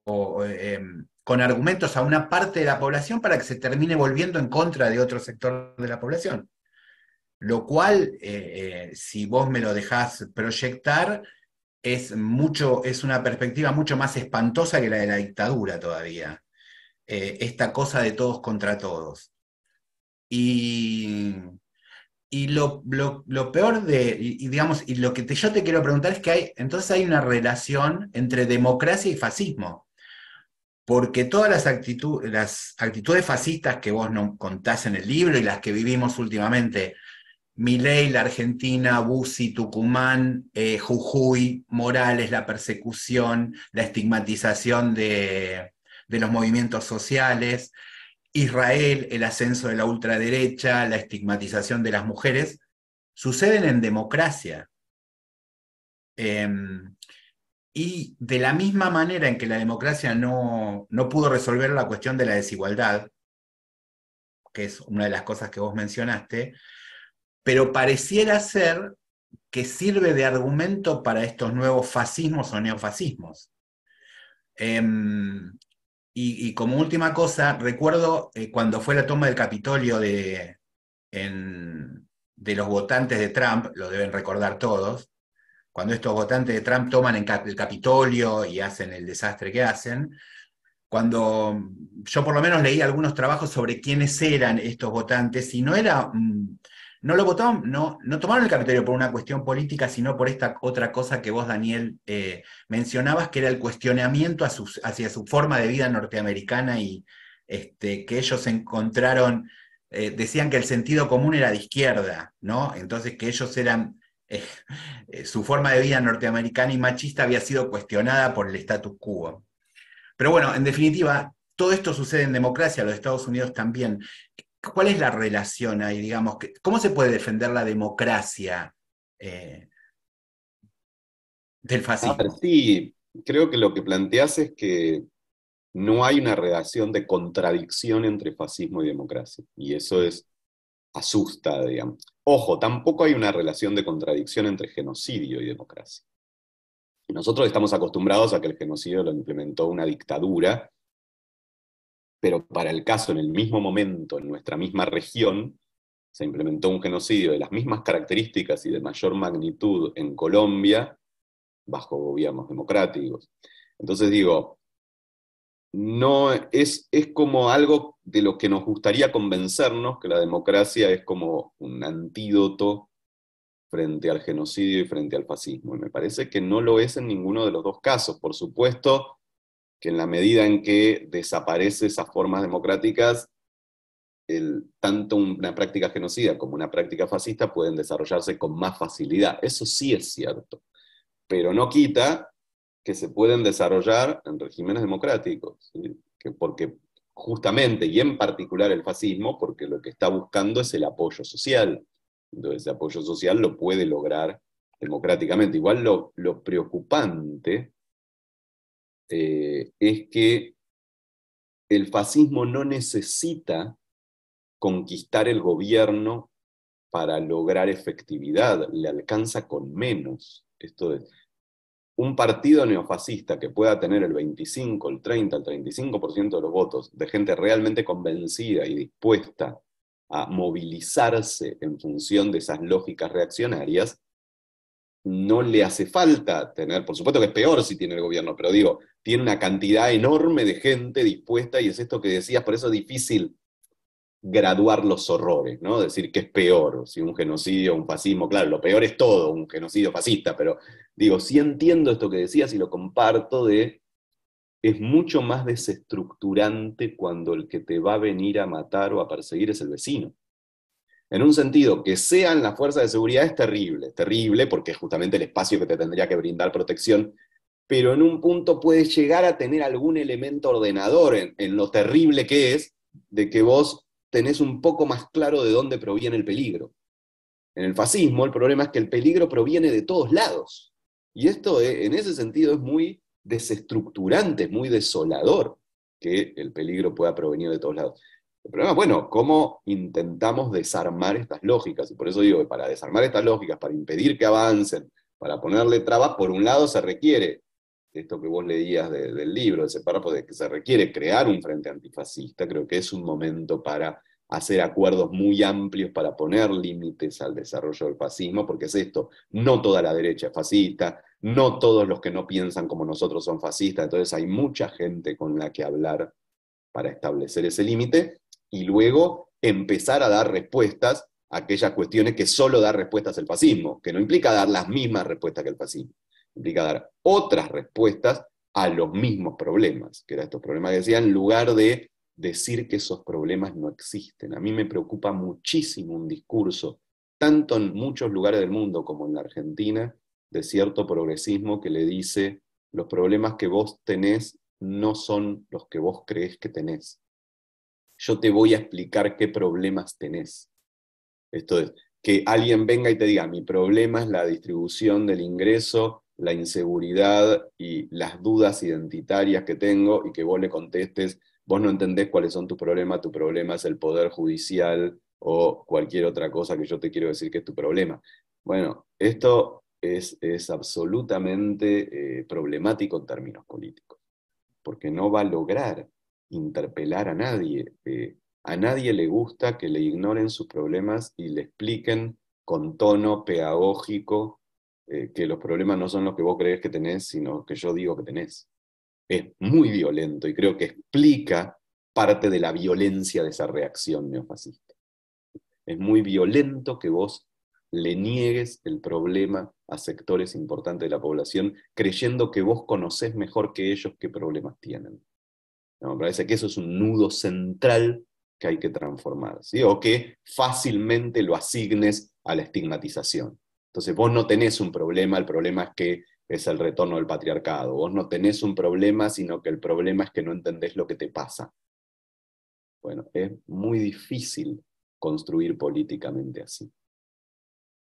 Speaker 1: con argumentos a una parte de la población para que se termine volviendo en contra de otro sector de la población. Lo cual, si vos me lo dejás proyectar, es, mucho, es una perspectiva mucho más espantosa que la de la dictadura todavía. Eh, esta cosa de todos contra todos. Y, y lo, peor de, y, digamos, y lo que yo te quiero preguntar es que hay, entonces hay una relación entre democracia y fascismo. Porque todas las, las actitudes fascistas que vos nos contás en el libro y las que vivimos últimamente, Milei, la Argentina, Bussi, Tucumán, eh, Jujuy, Morales, la persecución, la estigmatización de, de los movimientos sociales, Israel, el ascenso de la ultraderecha, la estigmatización de las mujeres, suceden en democracia. Em, y de la misma manera en que la democracia no, no pudo resolver la cuestión de la desigualdad, que es una de las cosas que vos mencionaste, pero pareciera ser que sirve de argumento para estos nuevos fascismos o neofascismos. Em, y, como última cosa, recuerdo eh, cuando fue la toma del Capitolio de, de los votantes de Trump, lo deben recordar todos, cuando estos votantes de Trump toman el Capitolio y hacen el desastre que hacen, cuando yo por lo menos leí algunos trabajos sobre quiénes eran estos votantes y no era, mm, no lo votaron, no, no tomaron el capitolio por una cuestión política, sino por esta otra cosa que vos, Daniel, eh, mencionabas, que era el cuestionamiento hacia su forma de vida norteamericana y este, que ellos encontraron, eh, decían que el sentido común era de izquierda, ¿no? Entonces que ellos eran, eh, su forma de vida norteamericana y machista había sido cuestionada por el status quo. Pero bueno, en definitiva, todo esto sucede en democracia, los Estados Unidos también. ¿Cuál es la relación ahí, digamos? ¿Cómo se puede defender la democracia eh, del fascismo?
Speaker 2: sí, creo que lo que planteas es que no hay una relación de contradicción entre fascismo y democracia. Y eso es asusta, digamos. Ojo, tampoco hay una relación de contradicción entre genocidio y democracia. Nosotros estamos acostumbrados a que el genocidio lo implementó una dictadura, pero para el caso, en el mismo momento, en nuestra misma región, se implementó un genocidio de las mismas características y de mayor magnitud en Colombia, bajo gobiernos democráticos. Entonces digo, no es, es como algo de lo que nos gustaría convencernos, que la democracia es como un antídoto frente al genocidio y frente al fascismo. Y me parece que no lo es en ninguno de los dos casos. Por supuesto que en la medida en que desaparecen esas formas democráticas, tanto una práctica genocida como una práctica fascista pueden desarrollarse con más facilidad. Eso sí es cierto. Pero no quita que se pueden desarrollar en regímenes democráticos. Que porque justamente, y en particular el fascismo, porque lo que está buscando es el apoyo social entonces, ese apoyo social lo puede lograr democráticamente. Igual lo, preocupante eh, es que el fascismo no necesita conquistar el gobierno para lograr efectividad, le alcanza con menos. Esto es, un partido neofascista que pueda tener el 25, el 30, el 35% de los votos de gente realmente convencida y dispuesta a movilizarse en función de esas lógicas reaccionarias, no le hace falta tener, por supuesto que es peor si tiene el gobierno, pero digo, tiene una cantidad enorme de gente dispuesta y es esto que decías, por eso es difícil graduar los horrores, ¿no? Decir que es peor, si un genocidio, un fascismo, claro, lo peor es todo, un genocidio fascista, pero digo, sí entiendo esto que decías y lo comparto de es mucho más desestructurante cuando el que te va a venir a matar o a perseguir es el vecino. En un sentido, que sean las fuerzas de seguridad es terrible, terrible porque justamente el espacio que te tendría que brindar protección, pero en un punto puedes llegar a tener algún elemento ordenador en, lo terrible que es de que vos tenés un poco más claro de dónde proviene el peligro. En el fascismo el problema es que el peligro proviene de todos lados. Y esto eh, en ese sentido es muy desestructurante, muy desolador que el peligro pueda provenir de todos lados. El problema es, bueno, ¿cómo intentamos desarmar estas lógicas? Y por eso digo que para desarmar estas lógicas, para impedir que avancen, para ponerle trabas, por un lado se requiere, esto que vos leías del libro, de ese párrafo, de que se requiere crear un frente antifascista, creo que es un momento para hacer acuerdos muy amplios para poner límites al desarrollo del fascismo, porque es esto, no toda la derecha es fascista, no todos los que no piensan como nosotros son fascistas, entonces hay mucha gente con la que hablar para establecer ese límite y luego empezar a dar respuestas a aquellas cuestiones que solo da respuestas el fascismo, que no implica dar las mismas respuestas que el fascismo, implica dar otras respuestas a los mismos problemas, que eran estos problemas que decía, en lugar de decir que esos problemas no existen. A mí me preocupa muchísimo un discurso, tanto en muchos lugares del mundo como en la Argentina, de cierto progresismo que le dice, los problemas que vos tenés no son los que vos crees que tenés. Yo te voy a explicar qué problemas tenés. Esto es, que alguien venga y te diga, mi problema es la distribución del ingreso, la inseguridad y las dudas identitarias que tengo y que vos le contestes, vos no entendés cuáles son tus problemas, tu problema es el poder judicial o cualquier otra cosa que yo te quiero decir que es tu problema. Bueno, esto es, absolutamente eh, problemático en términos políticos, porque no va a lograr interpelar a nadie. Eh, a nadie le gusta que le ignoren sus problemas y le expliquen con tono pedagógico eh, que los problemas no son los que vos crees que tenés, sino que yo digo que tenés. es muy violento y creo que explica parte de la violencia de esa reacción neofascista. Es muy violento que vos le niegues el problema a sectores importantes de la población creyendo que vos conocés mejor que ellos qué problemas tienen. me parece que eso es un nudo central que hay que transformar, o que fácilmente lo asignes a la estigmatización. Entonces vos no tenés un problema, el problema es que es el retorno del patriarcado. Vos no tenés un problema, sino que el problema es que no entendés lo que te pasa. Bueno, es muy difícil construir políticamente así.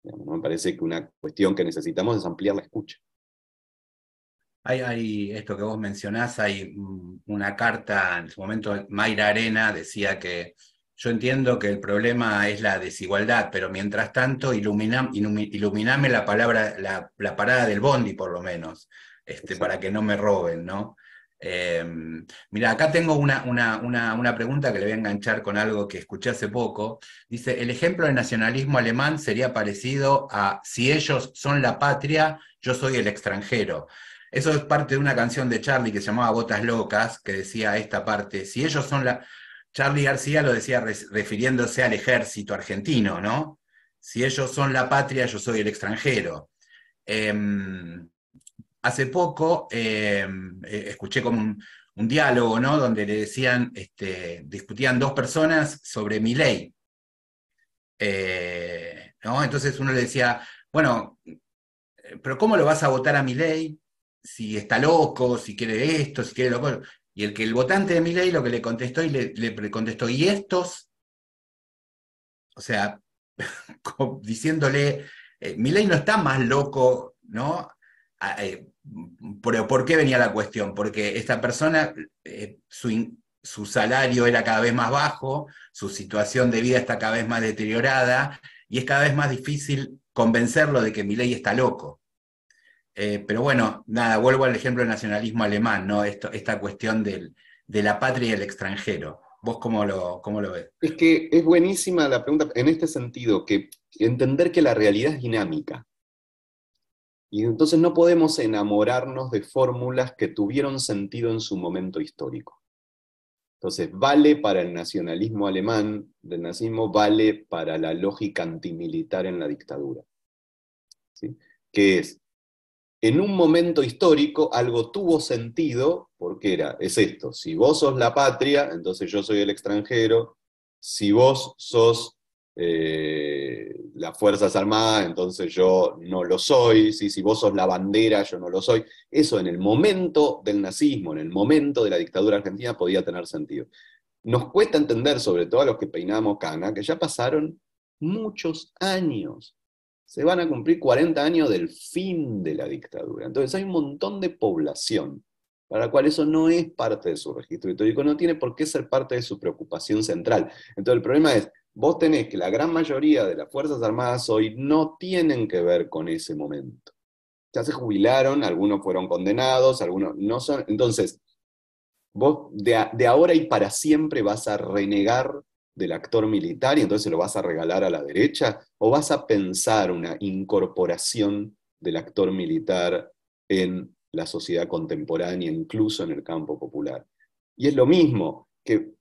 Speaker 2: me parece que una cuestión que necesitamos es ampliar la escucha.
Speaker 1: Hay, hay, esto que vos mencionás, hay una carta, en su momento Mayra Arena decía que yo entiendo que el problema es la desigualdad, pero mientras tanto iluminame la palabra, la, parada del bondi por lo menos, este, para que no me roben, ¿no? Em, mira, acá tengo una, una, pregunta que le voy a enganchar con algo que escuché hace poco. Dice, el ejemplo del nacionalismo alemán sería parecido a si ellos son la patria, yo soy el extranjero. Eso es parte de una canción de Charlie que se llamaba Botas Locas, que decía esta parte, si ellos son la... Charlie García lo decía refiriéndose al ejército argentino, ¿no? Si ellos son la patria, yo soy el extranjero. Em, hace poco em, eh, escuché como un, diálogo, ¿no? Donde le decían, este, discutían dos personas sobre mi ley. Eh, ¿no? Entonces uno le decía, bueno, pero ¿cómo lo vas a votar a mi ley? Si está loco, si quiere esto, si quiere lo otro. Y el que el votante de mi ley lo que le contestó y le, contestó, ¿y estos? O sea, diciéndole, eh, no está más loco, ¿no? Eh, ¿por qué venía la cuestión? Porque esta persona, eh, su, su, salario era cada vez más bajo, su situación de vida está cada vez más deteriorada y es cada vez más difícil convencerlo de que mi ley está loco. Eh, pero bueno, nada, vuelvo al ejemplo del nacionalismo alemán, ¿no? Esta cuestión del, de la patria y el extranjero. ¿Vos cómo lo, cómo lo ves?
Speaker 2: Es que es buenísima la pregunta en este sentido, que entender que la realidad es dinámica. Y entonces no podemos enamorarnos de fórmulas que tuvieron sentido en su momento histórico. Entonces, vale para el nacionalismo alemán del nazismo, vale para la lógica antimilitar en la dictadura. ¿Sí? Que es, en un momento histórico algo tuvo sentido, porque era, es esto, si vos sos la patria, entonces yo soy el extranjero, si vos sos eh, las Fuerzas Armadas, entonces yo no lo soy, si vos sos la bandera, yo no lo soy. Eso en el momento del nazismo, en el momento de la dictadura argentina, podía tener sentido. Nos cuesta entender, sobre todo a los que peinamos cana, que ya pasaron muchos años se van a cumplir 40 años del fin de la dictadura. Entonces hay un montón de población para la cual eso no es parte de su registro histórico, no tiene por qué ser parte de su preocupación central. Entonces el problema es, vos tenés que la gran mayoría de las Fuerzas Armadas hoy no tienen que ver con ese momento. Ya se jubilaron, algunos fueron condenados, algunos no son. Entonces, vos de, de ahora y para siempre vas a renegar del actor militar y entonces lo vas a regalar a la derecha? ¿O vas a pensar una incorporación del actor militar en la sociedad contemporánea, incluso en el campo popular? Y es lo mismo, que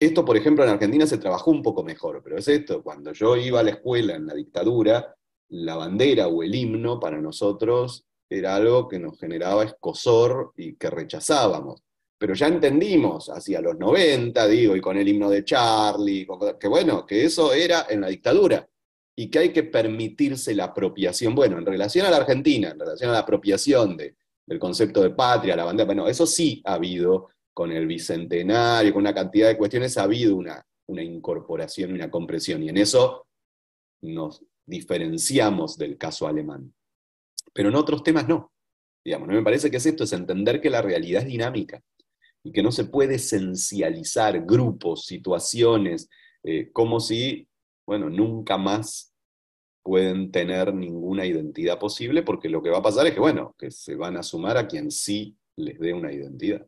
Speaker 2: esto, por ejemplo, en Argentina se trabajó un poco mejor, pero es esto, cuando yo iba a la escuela en la dictadura, la bandera o el himno para nosotros era algo que nos generaba escosor y que rechazábamos pero ya entendimos hacia los 90, digo, y con el himno de Charlie, que bueno, que eso era en la dictadura y que hay que permitirse la apropiación. Bueno, en relación a la Argentina, en relación a la apropiación de, del concepto de patria, la bandera, bueno, eso sí ha habido con el bicentenario, con una cantidad de cuestiones, ha habido una, una incorporación y una compresión, y en eso nos diferenciamos del caso alemán. Pero en otros temas no. Digamos, ¿no? me parece que es esto, es entender que la realidad es dinámica y que no se puede esencializar grupos, situaciones, eh, como si, bueno, nunca más pueden tener ninguna identidad posible, porque lo que va a pasar es que, bueno, que se van a sumar a quien sí les dé una identidad.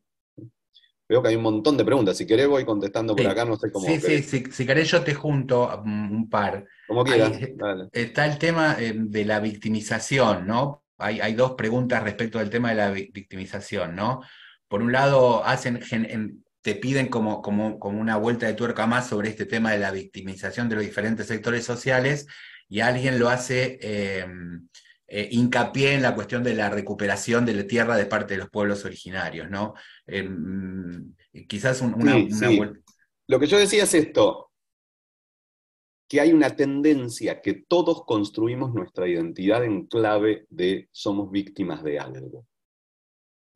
Speaker 2: Veo que hay un montón de preguntas. Si querés voy contestando por acá, no sé cómo.
Speaker 1: Sí, sí, sí, si querés yo te junto un par.
Speaker 2: Como quieras.
Speaker 1: Está el tema eh, de la victimización, ¿no? Hay, hay, dos preguntas respecto al tema de la victimización, ¿no? Por un lado, hacen, te piden como, como, como una vuelta de tuerca más sobre este tema de la victimización de los diferentes sectores sociales y alguien lo hace em, eh, hincapié en la cuestión de la recuperación de la tierra de parte de los pueblos originarios, ¿no? Em, quizás una, vuelta.
Speaker 2: Lo que yo decía es esto, que hay una tendencia que todos construimos nuestra identidad en clave de somos víctimas de algo.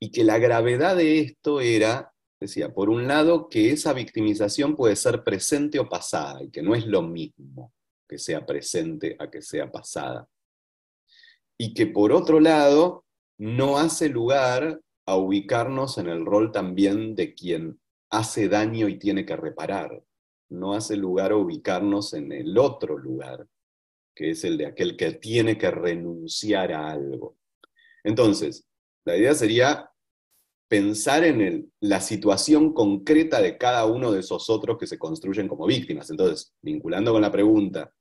Speaker 2: Y que la gravedad de esto era Decía, por un lado, que esa victimización puede ser presente o pasada, y que no es lo mismo que sea presente a que sea pasada. Y que por otro lado, no hace lugar a ubicarnos en el rol también de quien hace daño y tiene que reparar. No hace lugar a ubicarnos en el otro lugar, que es el de aquel que tiene que renunciar a algo. Entonces, la idea sería pensar en la situación concreta de cada uno de esos otros que se construyen como víctimas. Entonces, vinculando con la pregunta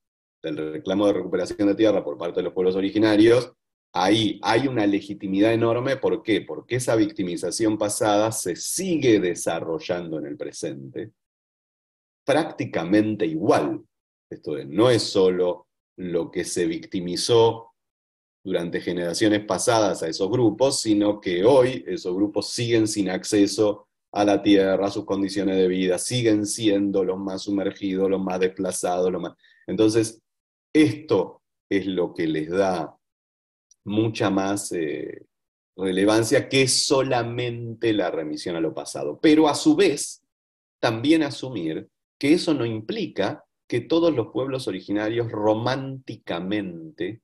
Speaker 2: del reclamo de recuperación de tierra por parte de los pueblos originarios, ahí hay una legitimidad enorme. ¿Por qué? Porque esa victimización pasada se sigue desarrollando en el presente prácticamente igual. Esto no es solo lo que se victimizó durante generaciones pasadas a esos grupos, sino que hoy esos grupos siguen sin acceso a la tierra, a sus condiciones de vida, siguen siendo los más sumergidos, los más desplazados, los más... Entonces, esto es lo que les da mucha más eh, relevancia que solamente la remisión a lo pasado. Pero a su vez, también asumir que eso no implica que todos los pueblos originarios románticamente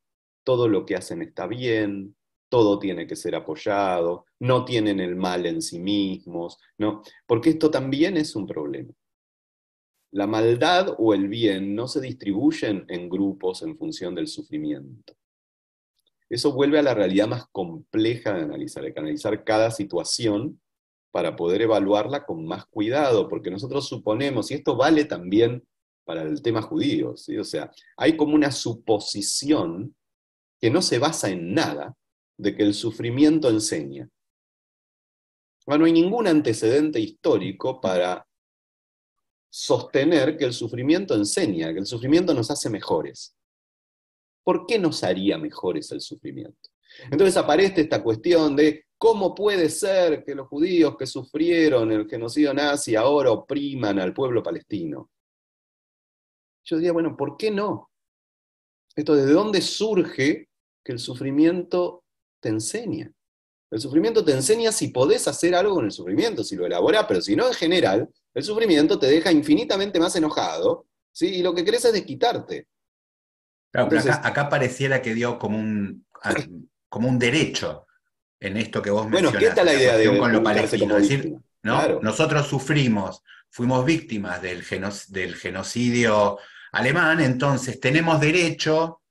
Speaker 2: todo lo que hacen está bien, todo tiene que ser apoyado, no tienen el mal en sí mismos, ¿no? Porque esto también es un problema. La maldad o el bien no se distribuyen en grupos en función del sufrimiento. Eso vuelve a la realidad más compleja de analizar, que analizar cada situación para poder evaluarla con más cuidado, porque nosotros suponemos, y esto vale también para el tema judío, ¿sí? o sea, hay como una suposición que no se basa en nada de que el sufrimiento enseña. no hay ningún antecedente histórico para sostener que el sufrimiento enseña, que el sufrimiento nos hace mejores. ¿Por qué nos haría mejores el sufrimiento? Entonces aparece esta cuestión de cómo puede ser que los judíos que sufrieron el genocidio nazi ahora opriman al pueblo palestino. Yo diría, bueno, ¿por qué no? Esto, ¿de dónde surge que el sufrimiento te enseña? El sufrimiento te enseña si podés hacer algo con el sufrimiento, si lo elaborás, pero si no en general, el sufrimiento te deja infinitamente más enojado, ¿sí? y lo que querés es desquitarte.
Speaker 1: Claro, pero acá, pareciera que dio como un, como un derecho en esto que vos mencionás.
Speaker 2: Bueno, ¿qué está la idea de
Speaker 1: con lo palestino? decir, ¿no? Nosotros sufrimos, fuimos víctimas del, del genocidio alemán, entonces tenemos derecho,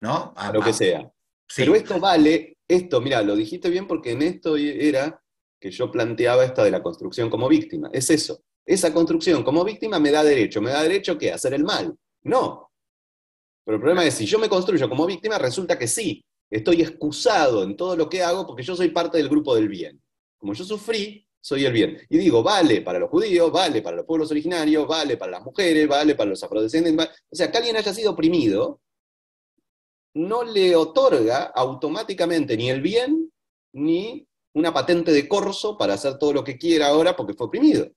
Speaker 1: ¿no?
Speaker 2: A, lo que sea. Pero esto vale, esto, mira, lo dijiste bien porque en esto era que yo planteaba esta de la construcción como víctima. Es eso. Esa construcción como víctima me da derecho. ¿Me da derecho qué? hacer el mal. No. Pero el problema es, si yo me construyo como víctima, resulta que sí, estoy excusado en todo lo que hago porque yo soy parte del grupo del bien. Como yo sufrí, soy el bien. Y digo, vale para los judíos, vale para los pueblos originarios, vale para las mujeres, vale para los afrodescendientes. O sea, que alguien haya sido oprimido, no le otorga automáticamente ni el bien ni una patente de corso para hacer todo lo que quiera ahora porque fue oprimido.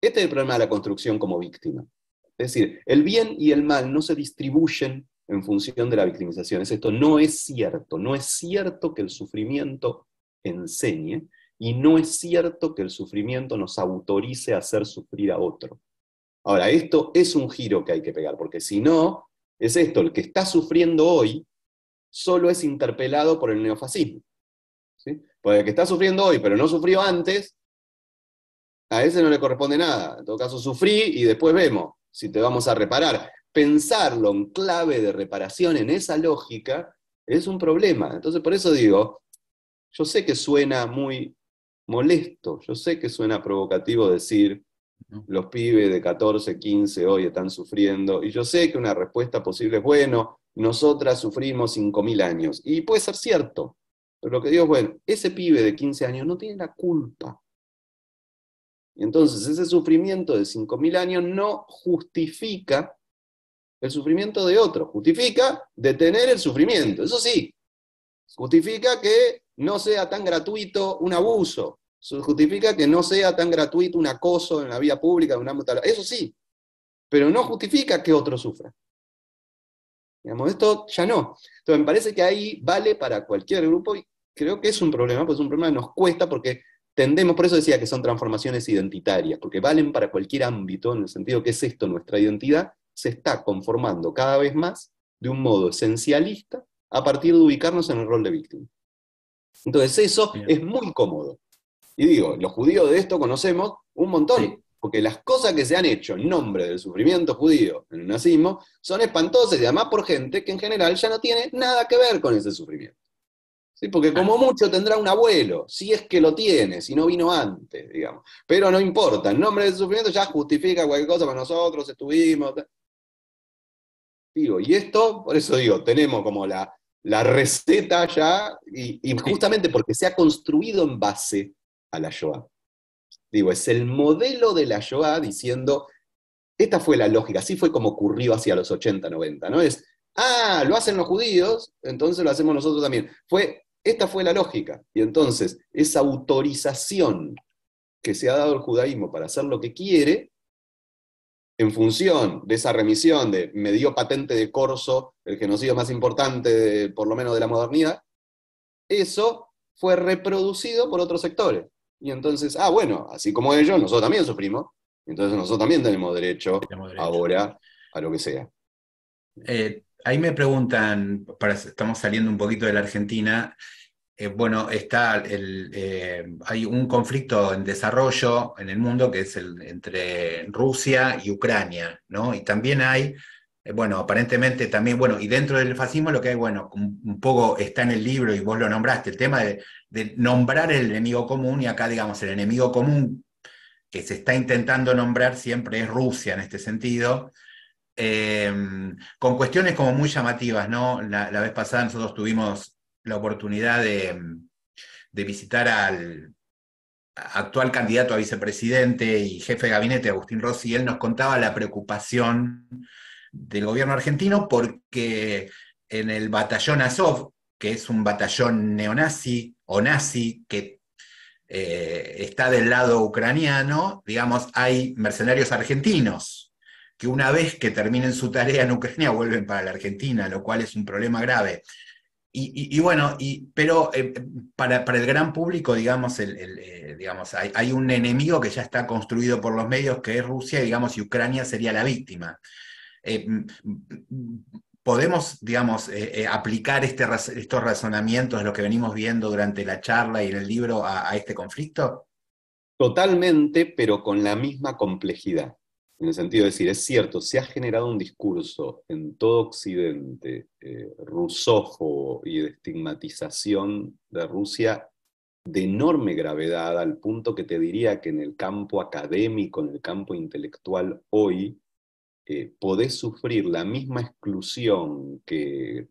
Speaker 2: Este es el problema de la construcción como víctima. Es decir, el bien y el mal no se distribuyen en función de la victimización. Es esto, no es cierto. No es cierto que el sufrimiento enseñe, y no es cierto que el sufrimiento nos autorice a hacer sufrir a otro. Ahora, esto es un giro que hay que pegar, porque si no, es esto, el que está sufriendo hoy solo es interpelado por el neofascismo. ¿sí? Porque el que está sufriendo hoy, pero no sufrió antes, a ese no le corresponde nada. En todo caso, sufrí y después vemos si te vamos a reparar. Pensarlo en clave de reparación en esa lógica es un problema. Entonces, por eso digo, yo sé que suena muy molesto. Yo sé que suena provocativo decir, los pibes de 14, 15 hoy están sufriendo, y yo sé que una respuesta posible es, bueno, nosotras sufrimos 5.000 años, y puede ser cierto, Pero lo que digo es, bueno, ese pibe de 15 años no tiene la culpa. Y entonces ese sufrimiento de 5.000 años no justifica el sufrimiento de otro, justifica detener el sufrimiento, eso sí, justifica que no sea tan gratuito un abuso, justifica que no sea tan gratuito un acoso en la vía pública, una eso sí, pero no justifica que otro sufra. Digamos, esto ya no. Entonces me parece que ahí vale para cualquier grupo y creo que es un problema, pues es un problema que nos cuesta porque tendemos, por eso decía que son transformaciones identitarias, porque valen para cualquier ámbito, en el sentido que es esto, nuestra identidad se está conformando cada vez más de un modo esencialista a partir de ubicarnos en el rol de víctima. Entonces eso es muy cómodo. Y digo, los judíos de esto conocemos un montón, porque las cosas que se han hecho en nombre del sufrimiento judío en el nazismo son espantosas y además por gente que en general ya no tiene nada que ver con ese sufrimiento. ¿Sí? Porque como mucho tendrá un abuelo, si es que lo tiene, si no vino antes, digamos. Pero no importa, en nombre del sufrimiento ya justifica cualquier cosa para nosotros, estuvimos. Digo, y esto, por eso digo, tenemos como la, la receta ya, y, y justamente porque se ha construido en base a la Shoah. Digo, es el modelo de la Shoah diciendo, esta fue la lógica, así fue como ocurrió hacia los 80, 90, ¿no? Es, ah, lo hacen los judíos, entonces lo hacemos nosotros también. Fue, esta fue la lógica. Y entonces, esa autorización que se ha dado al judaísmo para hacer lo que quiere, en función de esa remisión de me dio patente de corso, el genocidio más importante, por lo menos de la modernidad, eso fue reproducido por otros sectores. Y entonces, ah, bueno, así como ellos, nosotros también sufrimos, entonces nosotros también tenemos derecho, ahora a lo que sea.
Speaker 1: Eh, ahí me preguntan, estamos saliendo un poquito de la Argentina, eh, bueno, está el, eh, hay un conflicto en desarrollo en el mundo que es el entre Rusia y Ucrania, ¿no? Y también hay, eh, bueno, aparentemente también, bueno, y dentro del fascismo lo que hay, bueno, un, poco está en el libro y vos lo nombraste, el tema de, nombrar el enemigo común y acá, digamos, el enemigo común que se está intentando nombrar siempre es Rusia en este sentido. con cuestiones como muy llamativas, ¿no? La, la vez pasada nosotros tuvimos la oportunidad de, visitar al actual candidato a vicepresidente y jefe de gabinete, Agustín Rossi, y él nos contaba la preocupación del gobierno argentino porque en el batallón Azov, que es un batallón neonazi o nazi que eh, está del lado ucraniano, digamos, hay mercenarios argentinos que una vez que terminen su tarea en Ucrania vuelven para la Argentina, lo cual es un problema grave. Y, bueno, y, pero eh, para, el gran público, digamos, eh, digamos hay, un enemigo que ya está construido por los medios, que es Rusia, digamos, y Ucrania sería la víctima. Eh, ¿Podemos, digamos, aplicar este, estos razonamientos, lo que venimos viendo durante la charla y en el libro, a este conflicto?
Speaker 2: Totalmente, pero con la misma complejidad en el sentido de decir, es cierto, se ha generado un discurso en todo Occidente eh, rusófobo y de estigmatización de Rusia de enorme gravedad, al punto que te diría que en el campo académico, en el campo intelectual hoy, eh, podés sufrir la misma exclusión que,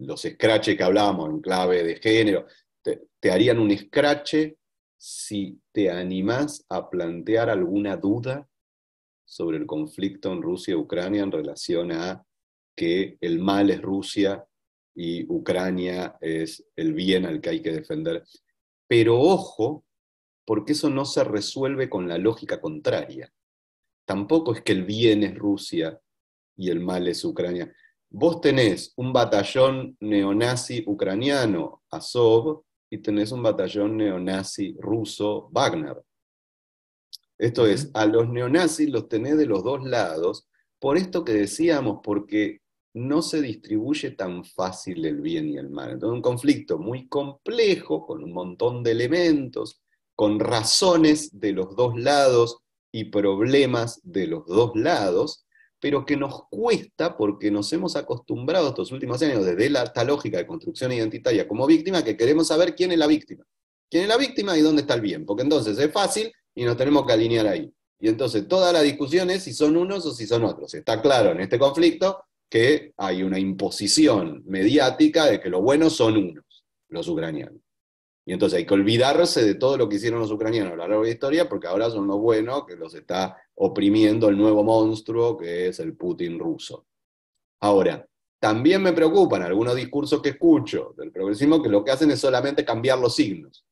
Speaker 2: los escraches que hablábamos en clave de género, te, te harían un escrache si te animás a plantear alguna duda sobre el conflicto en Rusia y Ucrania en relación a que el mal es Rusia y Ucrania es el bien al que hay que defender. Pero ojo, porque eso no se resuelve con la lógica contraria. Tampoco es que el bien es Rusia y el mal es Ucrania. Vos tenés un batallón neonazi ucraniano, Azov, y tenés un batallón neonazi ruso, Wagner. Esto es, a los neonazis los tenés de los dos lados, por esto que decíamos, porque no se distribuye tan fácil el bien y el mal. Entonces, un conflicto muy complejo, con un montón de elementos, con razones de los dos lados y problemas de los dos lados, pero que nos cuesta porque nos hemos acostumbrado estos últimos años desde la, esta lógica de construcción identitaria como víctima, que queremos saber quién es la víctima. ¿Quién es la víctima y dónde está el bien? Porque entonces es fácil y nos tenemos que alinear ahí. Y entonces toda la discusión es si son unos o si son otros. Está claro en este conflicto que hay una imposición mediática de que los buenos son unos, los ucranianos. Y entonces hay que olvidarse de todo lo que hicieron los ucranianos a lo largo de la historia, porque ahora son los buenos que los está oprimiendo el nuevo monstruo que es el Putin ruso. Ahora, también me preocupan algunos discursos que escucho del progresismo que lo que hacen es solamente cambiar los signos.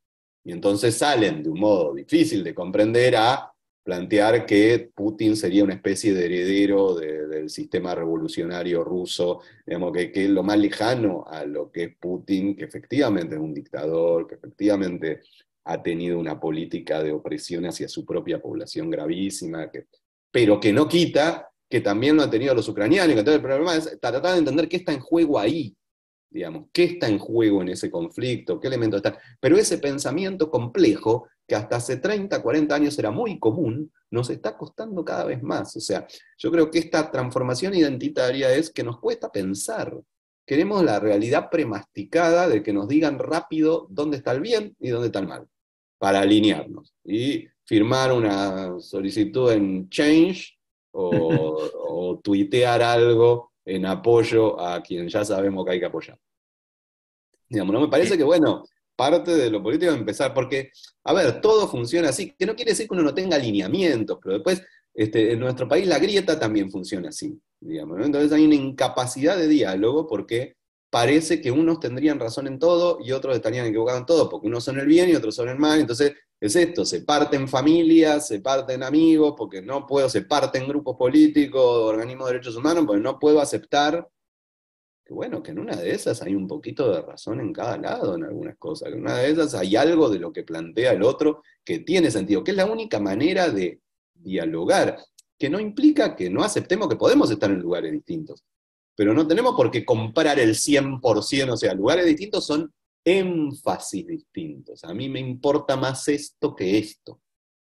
Speaker 2: Y entonces salen de un modo difícil de comprender a plantear que Putin sería una especie de heredero del sistema revolucionario ruso, digamos, que, que, es lo más lejano a lo que es Putin, que efectivamente es un dictador, que efectivamente ha tenido una política de opresión hacia su propia población gravísima, que, pero que no quita que también lo han tenido los ucranianos. Entonces el problema es tratar de entender qué está en juego ahí, digamos, qué está en juego en ese conflicto, qué elementos están. Pero ese pensamiento complejo, que hasta hace 30, 40 años era muy común, nos está costando cada vez más. O sea, yo creo que esta transformación identitaria es que nos cuesta pensar. Queremos la realidad premasticada de que nos digan rápido dónde está el bien y dónde está el mal, para alinearnos. Y firmar una solicitud en Change o, tuitear algo en apoyo a quien ya sabemos que hay que apoyar. Digamos, no me parece que, bueno, parte de lo político es empezar, porque, a ver, todo funciona así, que no quiere decir que uno no tenga alineamientos, pero después, este, en nuestro país la grieta también funciona así, digamos, entonces hay una incapacidad de diálogo porque parece que unos tendrían razón en todo y otros estarían equivocados en todo, porque unos son el bien y otros son el mal, entonces es esto, se parten familias, se parten amigos, porque no puedo, se parten grupos políticos, organismos de derechos humanos, porque no puedo aceptar que, bueno, que en una de esas hay un poquito de razón en cada lado en algunas cosas, que en una de esas hay algo de lo que plantea el otro que tiene sentido, que es la única manera de dialogar, que no implica que no aceptemos que podemos estar en lugares distintos, pero no tenemos por qué comprar el 100%, o sea, lugares distintos son énfasis distintos. A mí me importa más esto que esto.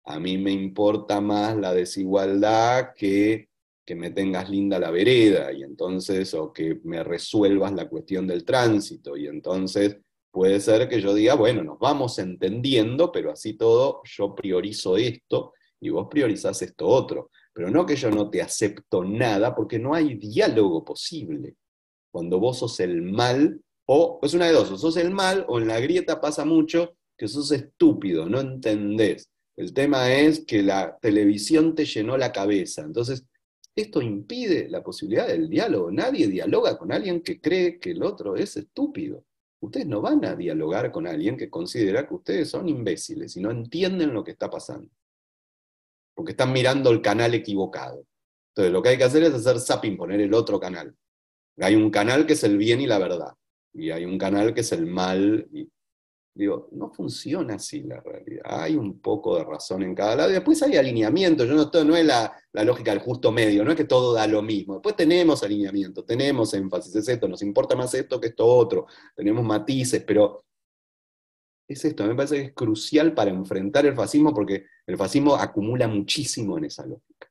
Speaker 2: A mí me importa más la desigualdad que que me tengas linda la vereda y entonces o que me resuelvas la cuestión del tránsito y entonces puede ser que yo diga, bueno, nos vamos entendiendo, pero así todo yo priorizo esto y vos priorizás esto otro. Pero no que yo no te acepto nada porque no hay diálogo posible. Cuando vos sos el mal o es una de dos, o sos el mal, o en la grieta pasa mucho que sos estúpido, no entendés. El tema es que la televisión te llenó la cabeza. Entonces, esto impide la posibilidad del diálogo. Nadie dialoga con alguien que cree que el otro es estúpido. Ustedes no van a dialogar con alguien que considera que ustedes son imbéciles y no entienden lo que está pasando. Porque están mirando el canal equivocado. Entonces, lo que hay que hacer es hacer zapping, poner el otro canal. Hay un canal que es el bien y la verdad y hay un canal que es el mal. Y, digo, no funciona así la realidad. Hay un poco de razón en cada lado. Y después hay alineamiento. Yo no, no es la, lógica del justo medio, no es que todo da lo mismo. Después tenemos alineamiento, tenemos énfasis, es esto, nos importa más esto que esto otro, tenemos matices, pero es esto, me parece que es crucial para enfrentar el fascismo porque el fascismo acumula muchísimo en esa lógica.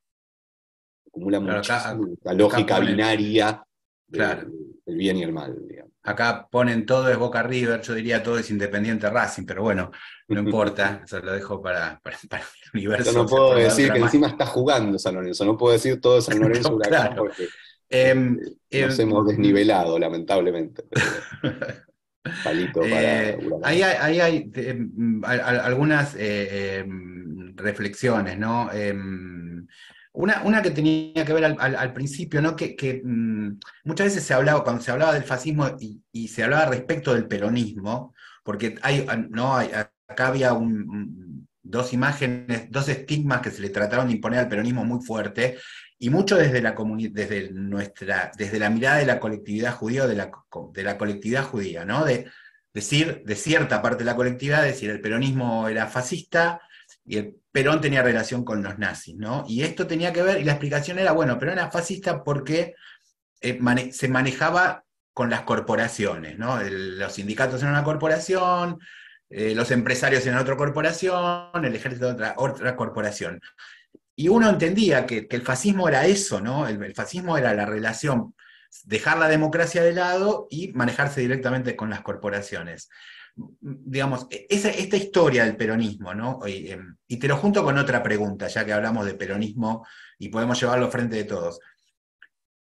Speaker 2: Acumula muchísimo en esa lógica binaria
Speaker 1: claro.
Speaker 2: Del bien y el mal, digamos.
Speaker 1: Acá ponen todo es Boca River, yo diría todo es Independiente Racing, pero bueno, no importa, eso lo dejo para, para, el universo.
Speaker 2: Yo no puedo decir que encima está jugando San Lorenzo, no puedo decir todo es San Lorenzo porque em, eh, nos em, hemos desnivelado, lamentablemente.
Speaker 1: Palito para eh, ahí hay, hay, em, algunas eh, reflexiones, ¿no? Una, que tenía que ver al, principio, ¿no? que, mm, muchas veces se hablaba, cuando se hablaba del fascismo y, se hablaba respecto del peronismo, porque hay, ¿no? acá había dos imágenes, dos estigmas que se le trataron de imponer al peronismo muy fuerte, y mucho desde la, desde nuestra, desde la mirada de la colectividad judía, de la, de la colectividad judía, ¿no? de decir, de cierta parte de la colectividad, decir, el peronismo era fascista, y el Perón tenía relación con los nazis, ¿no? Y esto tenía que ver, y la explicación era, bueno, Perón era fascista porque eh, se manejaba con las corporaciones, ¿no? los sindicatos eran una corporación, eh, los empresarios eran otra corporación, el ejército otra, otra corporación. Y uno entendía que, el fascismo era eso, ¿no? el fascismo era la relación, dejar la democracia de lado y manejarse directamente con las corporaciones digamos, e-, esta historia del peronismo, ¿no? Em, y, te lo junto con otra pregunta, ya que hablamos de peronismo y podemos llevarlo frente de todos.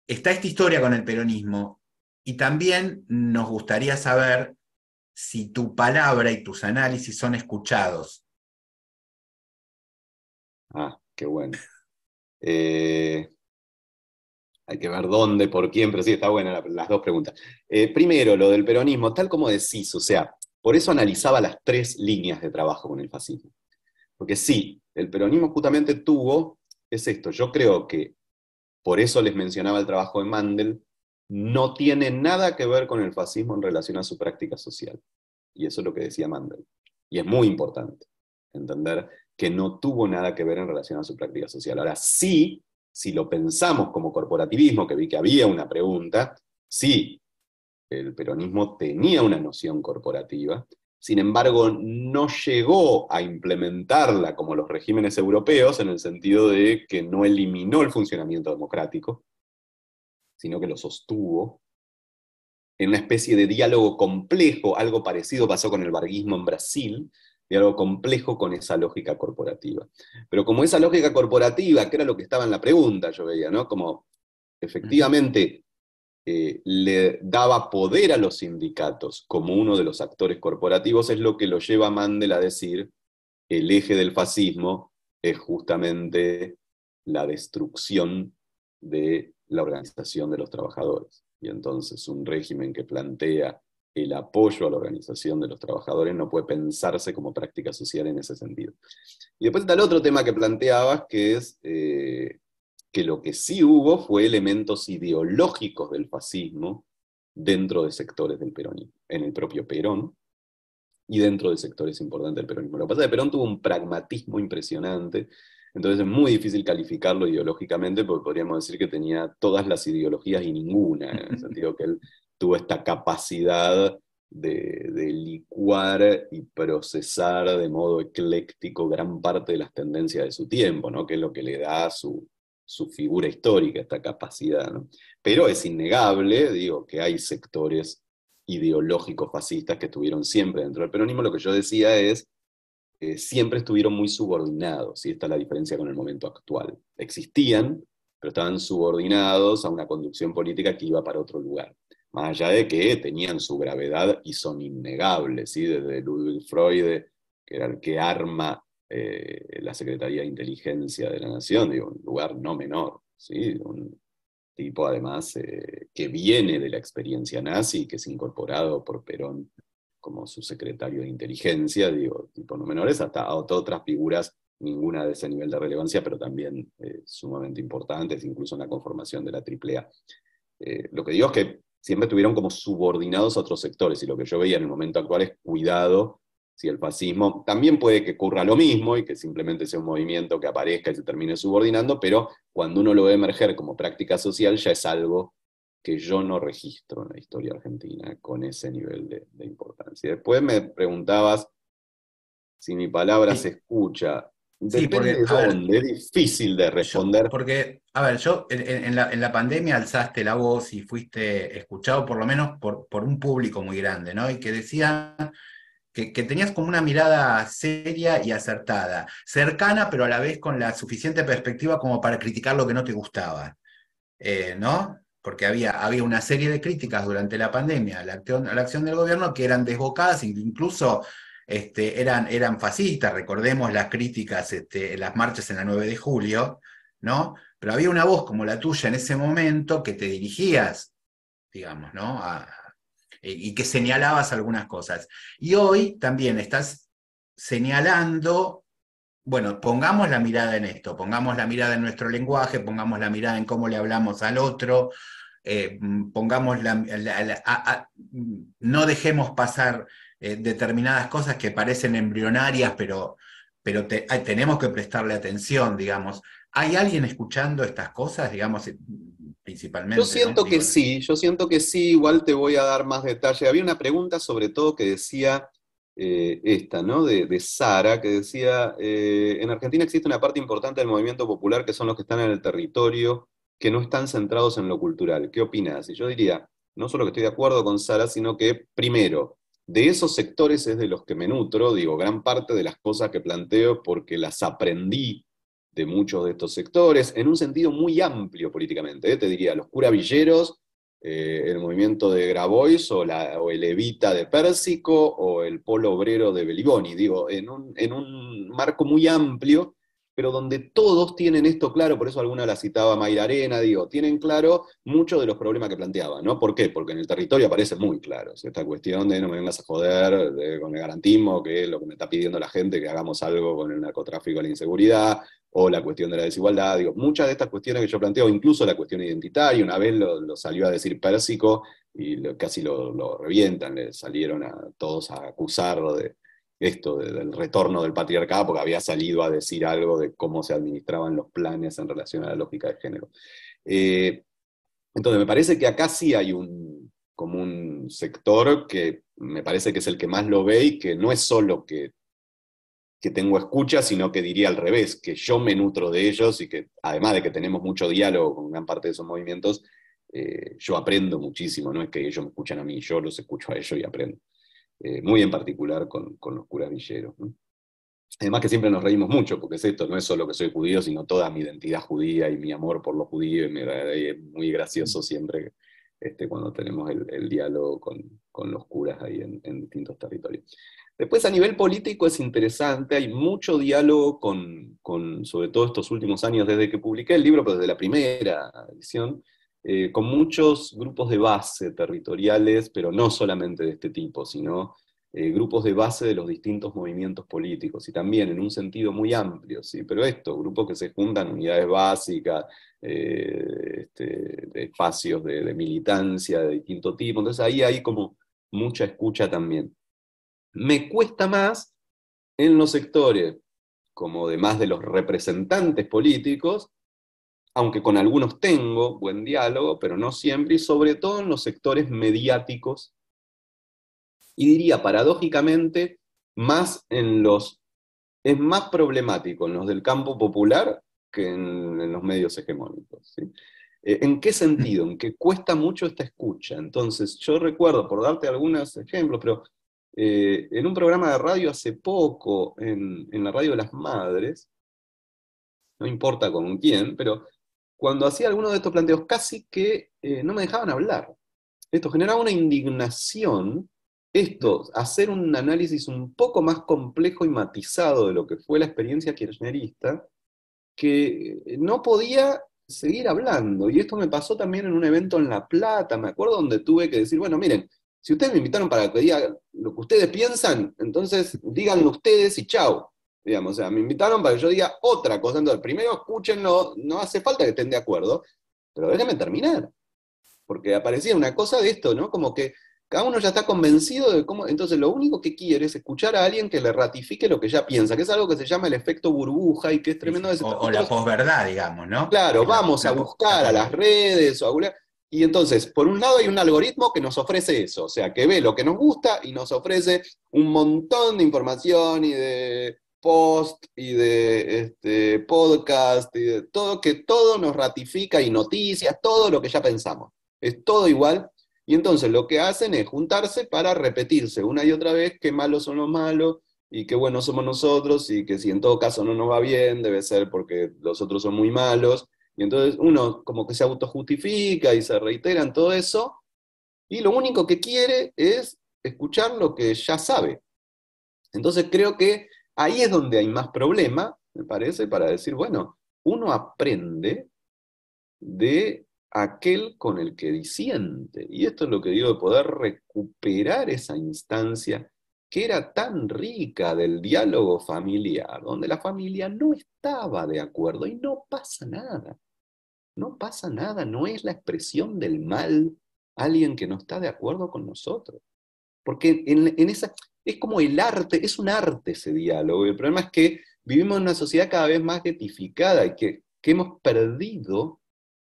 Speaker 1: Está esta historia con el peronismo y también nos gustaría saber si tu palabra y tus análisis son escuchados.
Speaker 2: Ah, qué bueno. Eh, hay que ver dónde, por quién, pero sí, está buena las dos preguntas. Eh, primero, lo del peronismo, tal como decís, o sea, por eso analizaba las tres líneas de trabajo con el fascismo. Porque sí, el peronismo justamente tuvo, es esto, yo creo que, por eso les mencionaba el trabajo de Mandel, no tiene nada que ver con el fascismo en relación a su práctica social. Y eso es lo que decía Mandel. Y es muy importante entender que no tuvo nada que ver en relación a su práctica social. Ahora sí, si lo pensamos como corporativismo, que vi que había una pregunta, sí, el peronismo tenía una noción corporativa, sin embargo, no llegó a implementarla como los regímenes europeos en el sentido de que no eliminó el funcionamiento democrático, sino que lo sostuvo. En una especie de diálogo complejo, algo parecido pasó con el barguismo en Brasil, diálogo complejo con esa lógica corporativa. Pero como esa lógica corporativa, que era lo que estaba en la pregunta, yo veía, ¿no? Como efectivamente eh, le daba poder a los sindicatos como uno de los actores corporativos, es lo que lo lleva a Mandel a decir, el eje del fascismo es justamente la destrucción de la organización de los trabajadores. Y entonces un régimen que plantea el apoyo a la organización de los trabajadores no puede pensarse como práctica social en ese sentido. Y después está el otro tema que planteabas, que es eh, que lo que sí hubo fue elementos ideológicos del fascismo dentro de sectores del peronismo, en el propio Perón y dentro de sectores importantes del peronismo. Lo que pasa es que Perón tuvo un pragmatismo impresionante, entonces es muy difícil calificarlo ideológicamente porque podríamos decir que tenía todas las ideologías y ninguna, en el sentido que él tuvo esta capacidad de, licuar y procesar de modo ecléctico gran parte de las tendencias de su tiempo, ¿no? que es lo que le da su, su figura histórica, esta capacidad. Pero es innegable, digo, que hay sectores ideológicos fascistas que estuvieron siempre dentro del peronismo. Lo que yo decía es, que siempre estuvieron muy subordinados, y esta es la diferencia con el momento actual. Existían, pero estaban subordinados a una conducción política que iba para otro lugar. Más allá de que tenían su gravedad y son innegables, ¿sí? desde Ludwig Freud, que era el que arma eh, la Secretaría de Inteligencia de la Nación, digo, un lugar no menor, ¿sí? un tipo además eh, que viene de la experiencia nazi, que es incorporado por Perón como su secretario de inteligencia, digo, tipo no menores, hasta otras figuras, ninguna de ese nivel de relevancia, pero también eh, sumamente importantes, incluso en la conformación de la AAA. lo que digo es que siempre estuvieron como subordinados a otros sectores, y lo que yo veía en el momento actual es cuidado si el fascismo también puede que ocurra lo mismo y que simplemente sea un movimiento que aparezca y se termine subordinando, pero cuando uno lo ve emerger como práctica social ya es algo que yo no registro en la historia argentina con ese nivel de, importancia. Después me preguntabas si mi palabra se escucha. Depende de dónde, es difícil de responder.
Speaker 1: porque, a ver, yo en, la, pandemia alzaste la voz y fuiste escuchado por lo menos por, por un público muy grande, ¿no? Y que decían que, tenías como una mirada seria y acertada, cercana, pero a la vez con la suficiente perspectiva como para criticar lo que no te gustaba, eh, ¿no? Porque había, había una serie de críticas durante la pandemia a la, acción, del gobierno que eran desbocadas, incluso este, eran, eran fascistas, recordemos las críticas, este, las marchas en la 9 de julio, ¿no? Pero había una voz como la tuya en ese momento que te dirigías, digamos, ¿no? Eh, y que señalabas algunas cosas. Y hoy también estás señalando, bueno, pongamos la mirada en esto, pongamos la mirada en nuestro lenguaje, pongamos la mirada en cómo le hablamos al otro, eh, pongamos la, no dejemos pasar eh, determinadas cosas que parecen embrionarias, pero, pero tenemos que prestarle atención, digamos. ¿Hay alguien escuchando estas cosas, digamos,
Speaker 2: yo siento que sí, yo siento que sí, igual te voy a dar más detalle. Había una pregunta sobre todo que decía eh, esta, ¿no? De, Sara, que decía, eh, en Argentina existe una parte importante del movimiento popular que son los que están en el territorio, que no están centrados en lo cultural. ¿Qué opinas? Y yo diría, no solo que estoy de acuerdo con Sara, sino que, primero, de esos sectores es de los que me nutro, digo, gran parte de las cosas que planteo porque las aprendí de muchos de estos sectores, en un sentido muy amplio políticamente. ¿eh? Te diría, los curavilleros eh, el movimiento de Grabois o, la, o, el Evita de Pérsico o el Polo Obrero de Beliboni, digo, en un, en un marco muy amplio pero donde todos tienen esto claro, por eso alguna la citaba Mayra Arena, digo, tienen claro muchos de los problemas que planteaba, ¿no? ¿Por qué? Porque en el territorio aparece muy claro esta cuestión de no me vengas a joder con el garantismo, que es lo que me está pidiendo la gente, que hagamos algo con el narcotráfico la inseguridad, o la cuestión de la desigualdad, digo, muchas de estas cuestiones que yo planteo, incluso la cuestión identitaria, una vez lo, salió a decir Pérsico y casi lo, lo, revientan, le salieron a todos a acusar de, esto del retorno del patriarcado, porque había salido a decir algo de cómo se administraban los planes en relación a la lógica de género. Eh, entonces, me parece que acá sí hay un, como un sector que me parece que es el que más lo ve y que no es solo que, que tengo escucha, sino que diría al revés, que yo me nutro de ellos y que además de que tenemos mucho diálogo con gran parte de esos movimientos, eh, yo aprendo muchísimo, no es que ellos me escuchan a mí, yo los escucho a ellos y aprendo. Eh, muy en particular con, los curas villeros. Además que siempre nos reímos mucho, porque es esto, no es solo que soy judío, sino toda mi identidad judía y mi amor por los judíos, y, es muy gracioso siempre este, cuando tenemos el, diálogo con, los curas ahí en, distintos territorios. Después a nivel político es interesante, hay mucho diálogo con, sobre todo estos últimos años, desde que publiqué el libro, pero desde la primera edición, eh, con muchos grupos de base territoriales, pero no solamente de este tipo, sino eh, grupos de base de los distintos movimientos políticos, y también en un sentido muy amplio, ¿sí? pero esto, grupos que se juntan, unidades básicas, eh, este, de espacios de, de, militancia de distinto tipo, entonces ahí hay como mucha escucha también. Me cuesta más en los sectores, como de más de los representantes políticos, aunque con algunos tengo buen diálogo, pero no siempre, y sobre todo en los sectores mediáticos, y diría paradójicamente, más en los, es más problemático en los del campo popular que en, los medios hegemónicos. Eh, ¿En qué sentido? En que cuesta mucho esta escucha. Entonces, yo recuerdo, por darte algunos ejemplos, pero eh, en un programa de radio hace poco, en, la radio de las madres, no importa con quién, pero cuando hacía alguno de estos planteos, casi que eh, no me dejaban hablar. Esto generaba una indignación, esto, hacer un análisis un poco más complejo y matizado de lo que fue la experiencia kirchnerista, que eh, no podía seguir hablando. Y esto me pasó también en un evento en La Plata, me acuerdo, donde tuve que decir, bueno, miren, si ustedes me invitaron para que diga lo que ustedes piensan, entonces díganlo ustedes y chao. Digamos, o sea, me invitaron para que yo diga otra cosa. Entonces, primero escúchenlo, no hace falta que estén de acuerdo, pero déjenme terminar. Porque aparecía una cosa de esto, ¿no? Como que cada uno ya está convencido de cómo. Entonces, lo único que quiere es escuchar a alguien que le ratifique lo que ya piensa, que es algo que se llama el efecto burbuja y que es tremendo.
Speaker 1: o, la posverdad, digamos, ¿no?
Speaker 2: Claro, vamos a buscar a las redes o a y entonces, por un lado hay un algoritmo que nos ofrece eso, o sea, que ve lo que nos gusta y nos ofrece un montón de información y de post y de este, podcast y de todo, que todo nos ratifica y noticias, todo lo que ya pensamos. Es todo igual. Y entonces lo que hacen es juntarse para repetirse una y otra vez qué malos son los malos y qué buenos somos nosotros y que si en todo caso no nos va bien debe ser porque los otros son muy malos. Y entonces uno como que se autojustifica y se reitera en todo eso y lo único que quiere es escuchar lo que ya sabe. Entonces creo que Ahí es donde hay más problema, me parece, para decir, bueno, uno aprende de aquel con el que disiente. Y esto es lo que digo, de poder recuperar esa instancia que era tan rica del diálogo familiar, donde la familia no estaba de acuerdo y no pasa nada. No pasa nada, no es la expresión del mal alguien que no está de acuerdo con nosotros. Porque en, esa, es como el arte, es un arte ese diálogo. El problema es que vivimos en una sociedad cada vez más getificada y que, hemos perdido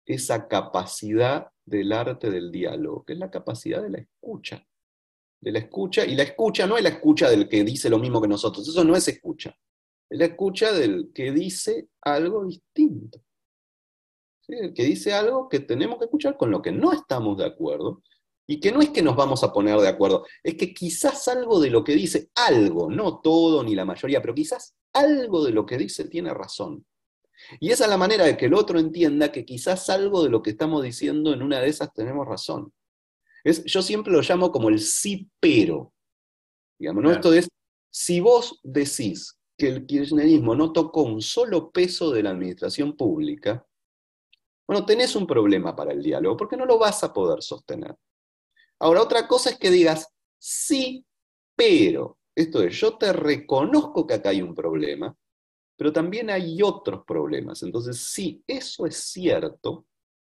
Speaker 2: esa capacidad del arte del diálogo, que es la capacidad de la escucha. De la escucha, y la escucha no es la escucha del que dice lo mismo que nosotros, eso no es escucha. Es la escucha del que dice algo distinto. El que dice algo que tenemos que escuchar con lo que no estamos de acuerdo, y que no es que nos vamos a poner de acuerdo, es que quizás algo de lo que dice, algo, no todo ni la mayoría, pero quizás algo de lo que dice tiene razón. Y esa es la manera de que el otro entienda que quizás algo de lo que estamos diciendo en una de esas tenemos razón. Es, yo siempre lo llamo como el sí pero. Digamos, ¿no? Esto es, si vos decís que el kirchnerismo no tocó un solo peso de la administración pública, bueno, tenés un problema para el diálogo, porque no lo vas a poder sostener. Ahora, otra cosa es que digas, sí, pero, esto es, yo te reconozco que acá hay un problema, pero también hay otros problemas. Entonces, sí, eso es cierto,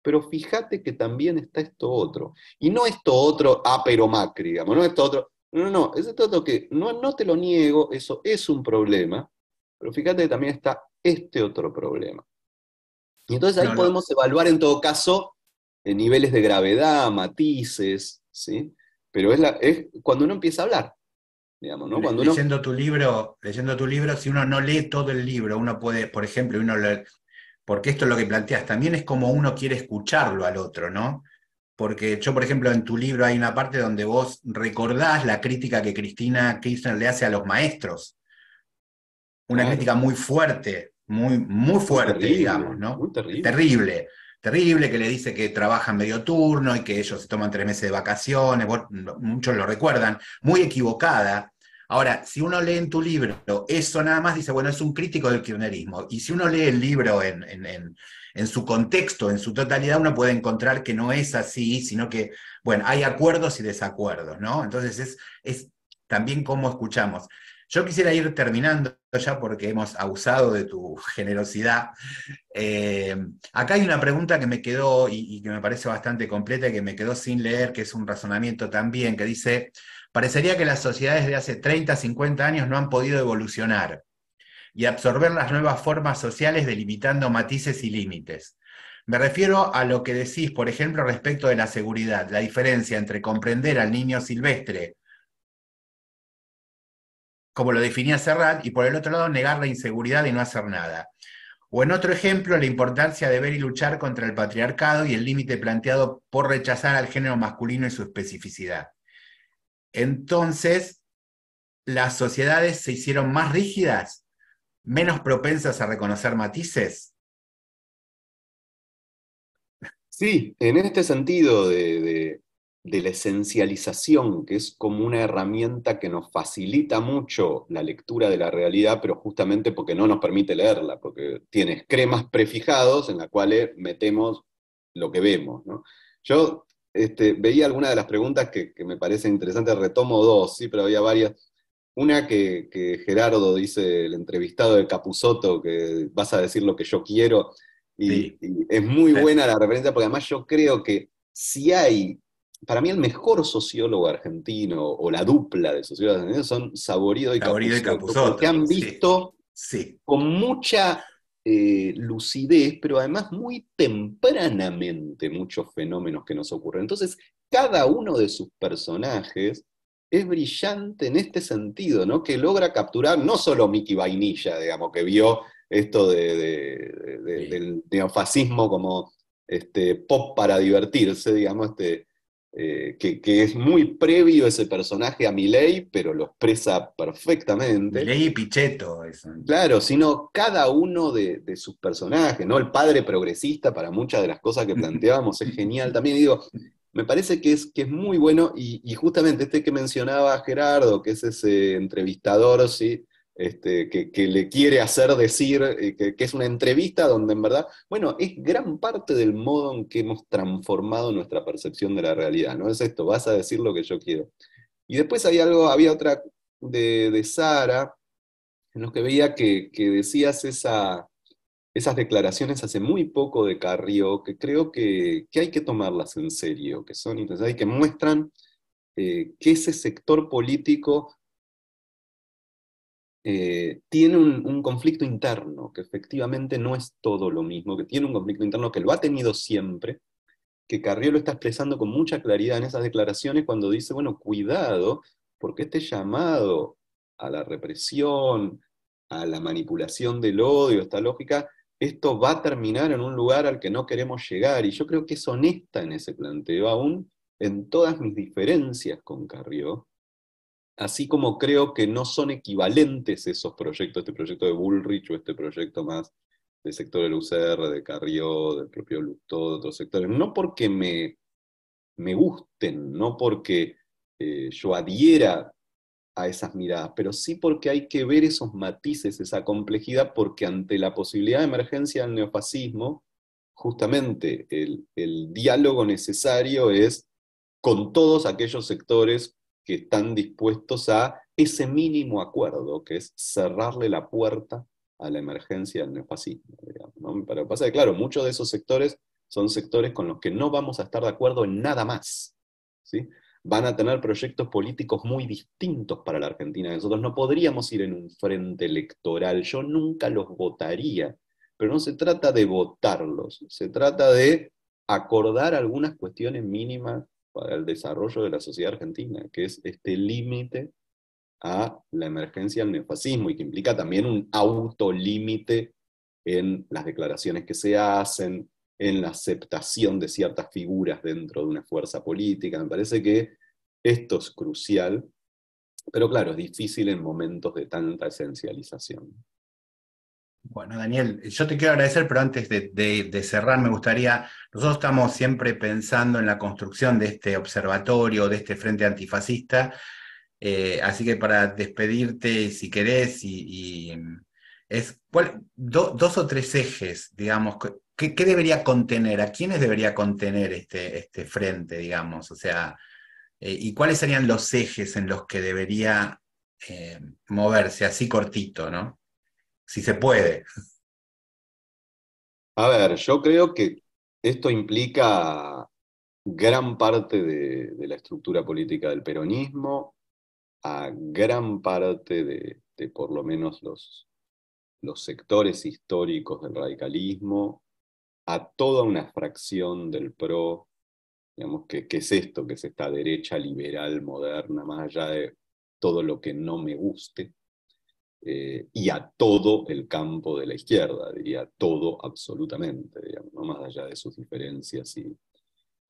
Speaker 2: pero fíjate que también está esto otro. Y no esto otro, ah, pero Macri, digamos, no esto otro. No, no, es esto otro que no, no te lo niego, eso es un problema, pero fíjate que también está este otro problema. Y entonces ahí podemos evaluar en todo caso en niveles de gravedad, matices, ¿sí? Pero es, la, es cuando uno empieza a hablar. Digamos, ¿no? Cuando
Speaker 1: leyendo, tu libro, leyendo tu libro, si uno no lee todo el libro, uno puede, por ejemplo, uno porque esto es lo que planteas, también es como uno quiere escucharlo al otro, ¿no? Porque yo, por ejemplo, en tu libro hay una parte donde vos recordás la crítica que Cristina Kirchner le hace a los maestros. Una crítica muy fuerte, muy, muy fuerte, digamos, ¿no?
Speaker 2: Muy terrible.
Speaker 1: Terrible terrible, que le dice que trabajan medio turno y que ellos se toman tres meses de vacaciones, muchos lo recuerdan, muy equivocada. Ahora, si uno lee en tu libro eso nada más, dice, bueno, es un crítico del kirchnerismo. Y si uno lee el libro en, en, su contexto, en su totalidad, uno puede encontrar que no es así, sino que, bueno, hay acuerdos y desacuerdos, ¿no? Entonces es, es también cómo escuchamos. Yo quisiera ir terminando ya porque hemos abusado de tu generosidad. Eh, acá hay una pregunta que me quedó y, que me parece bastante completa y que me quedó sin leer, que es un razonamiento también, que dice, parecería que las sociedades de hace 30, 50 años no han podido evolucionar y absorber las nuevas formas sociales delimitando matices y límites. Me refiero a lo que decís, por ejemplo, respecto de la seguridad, la diferencia entre comprender al niño silvestre como lo definía Serrat, y por el otro lado negar la inseguridad y no hacer nada. O en otro ejemplo, la importancia de ver y luchar contra el patriarcado y el límite planteado por rechazar al género masculino y su especificidad. Entonces, las sociedades se hicieron más rígidas, menos propensas a reconocer matices.
Speaker 2: Sí, en este sentido de, de la esencialización, que es como una herramienta que nos facilita mucho la lectura de la realidad, pero justamente porque no nos permite leerla, porque tiene esquemas prefijados en la cuales metemos lo que vemos. Yo este, veía algunas de las preguntas que, me parecen interesantes, retomo dos, sí, pero había varias. Una que, Gerardo dice, el entrevistado de Capusoto, que vas a decir lo que yo quiero, y, es muy buena la referencia, porque además yo creo que si hay para mí el mejor sociólogo argentino o la dupla de sociólogos argentinos son Saborido y Capusotto, porque han visto con mucha eh, lucidez, pero además muy tempranamente muchos fenómenos que nos ocurren. Entonces, cada uno de sus personajes es brillante en este sentido, ¿no? Que logra capturar no solo Mickey Vainilla, digamos, que vio esto del neofascismo como este, pop para divertirse, digamos, este, eh, que, es muy previo ese personaje a Milei, pero lo expresa perfectamente.
Speaker 1: Milei y Pichetto. Eso.
Speaker 2: Claro, sino cada uno de, sus personajes, ¿no? El padre progresista para muchas de las cosas que planteábamos es genial también. Digo, me parece que es, que es muy bueno, y, y justamente este que mencionaba Gerardo, que es ese entrevistador, ¿sí? Este, que, le quiere hacer decir eh, que, es una entrevista donde en verdad, bueno, es gran parte del modo en que hemos transformado nuestra percepción de la realidad, ¿no? Es esto, vas a decir lo que yo quiero. Y después hay algo, había otra de, Sara, en los que veía que, decías esa, esas declaraciones hace muy poco de Carrió, que creo que, hay que tomarlas en serio, que son interesantes y que muestran eh, que ese sector político eh, tiene un, conflicto interno, que efectivamente no es todo lo mismo, que tiene un conflicto interno que lo ha tenido siempre, que Carrió lo está expresando con mucha claridad en esas declaraciones cuando dice, bueno, cuidado, porque este llamado a la represión, a la manipulación del odio, esta lógica, esto va a terminar en un lugar al que no queremos llegar. Y yo creo que es honesta en ese planteo, aún en todas mis diferencias con Carrió, así como creo que no son equivalentes esos proyectos, este proyecto de Bullrich o este proyecto más del sector del UCR, de Carrió, del propio Lustó, de otros sectores, no porque me, me gusten, no porque eh, yo adhiera a esas miradas, pero sí porque hay que ver esos matices, esa complejidad, porque ante la posibilidad de emergencia del neofascismo, justamente el, el diálogo necesario es con todos aquellos sectores que están dispuestos a ese mínimo acuerdo, que es cerrarle la puerta a la emergencia del neofascismo. Pero pasa que, claro, muchos de esos sectores son sectores con los que no vamos a estar de acuerdo en nada más. ¿sí? Van a tener proyectos políticos muy distintos para la Argentina. Nosotros no podríamos ir en un frente electoral. Yo nunca los votaría, pero no se trata de votarlos, se trata de acordar algunas cuestiones mínimas para el desarrollo de la sociedad argentina, que es este límite a la emergencia del neofascismo y que implica también un autolímite en las declaraciones que se hacen, en la aceptación de ciertas figuras dentro de una fuerza política. Me parece que esto es crucial, pero claro, es difícil en momentos de tanta esencialización.
Speaker 1: Bueno, Daniel, yo te quiero agradecer, pero antes de, cerrar me gustaría, nosotros estamos siempre pensando en la construcción de este observatorio, de este frente antifascista, eh, así que para despedirte, si querés, y, es dos o tres ejes, digamos, ¿qué, debería contener? ¿A quiénes debería contener este, este frente, digamos? O sea, eh, ¿y cuáles serían los ejes en los que debería eh, moverse así cortito, ¿no? Si se puede.
Speaker 2: A ver, yo creo que esto implica gran parte de la estructura política del peronismo, a gran parte de, por lo menos los, los sectores históricos del radicalismo, a toda una fracción del PRO, digamos, que, es esto, que es esta derecha liberal moderna, más allá de todo lo que no me guste, eh, y a todo el campo de la izquierda, diría todo absolutamente, ¿no? más allá de sus diferencias y,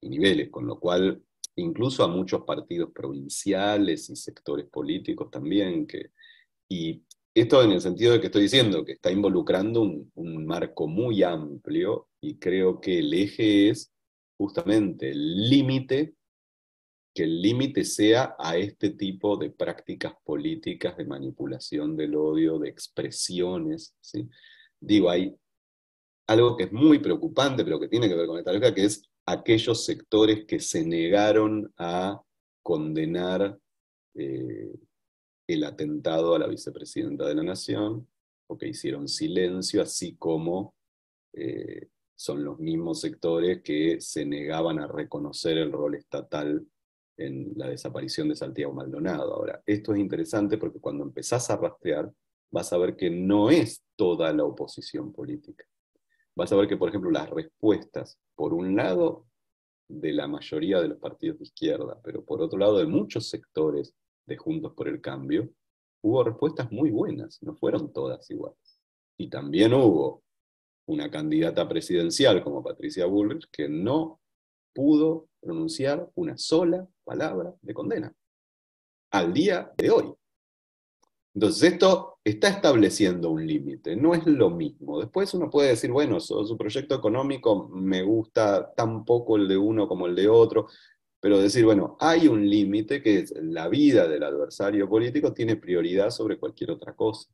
Speaker 2: y niveles, con lo cual incluso a muchos partidos provinciales y sectores políticos también, que, y esto en el sentido de que estoy diciendo, que está involucrando un, marco muy amplio y creo que el eje es justamente el límite, que el límite sea a este tipo de prácticas políticas de manipulación del odio, de expresiones. ¿sí? Digo, hay algo que es muy preocupante, pero que tiene que ver con esta lógica, que es aquellos sectores que se negaron a condenar eh, el atentado a la vicepresidenta de la Nación, o que hicieron silencio, así como eh, son los mismos sectores que se negaban a reconocer el rol estatal en la desaparición de Santiago Maldonado. Ahora, esto es interesante porque cuando empezás a rastrear, vas a ver que no es toda la oposición política vas a ver que, por ejemplo, las respuestas, por un lado, de la mayoría de los partidos de izquierda, pero por otro lado, de muchos sectores de Juntos por el Cambio, hubo respuestas muy buenas, no fueron todas iguales. Y también hubo una candidata presidencial como Patricia Bullrich que no pudo pronunciar una sola palabra de condena al día de hoy. Entonces esto está estableciendo un límite, no es lo mismo. Después uno puede decir, bueno, su, proyecto económico me gusta tan poco el de uno como el de otro, pero decir, bueno, hay un límite que es la vida del adversario político tiene prioridad sobre cualquier otra cosa.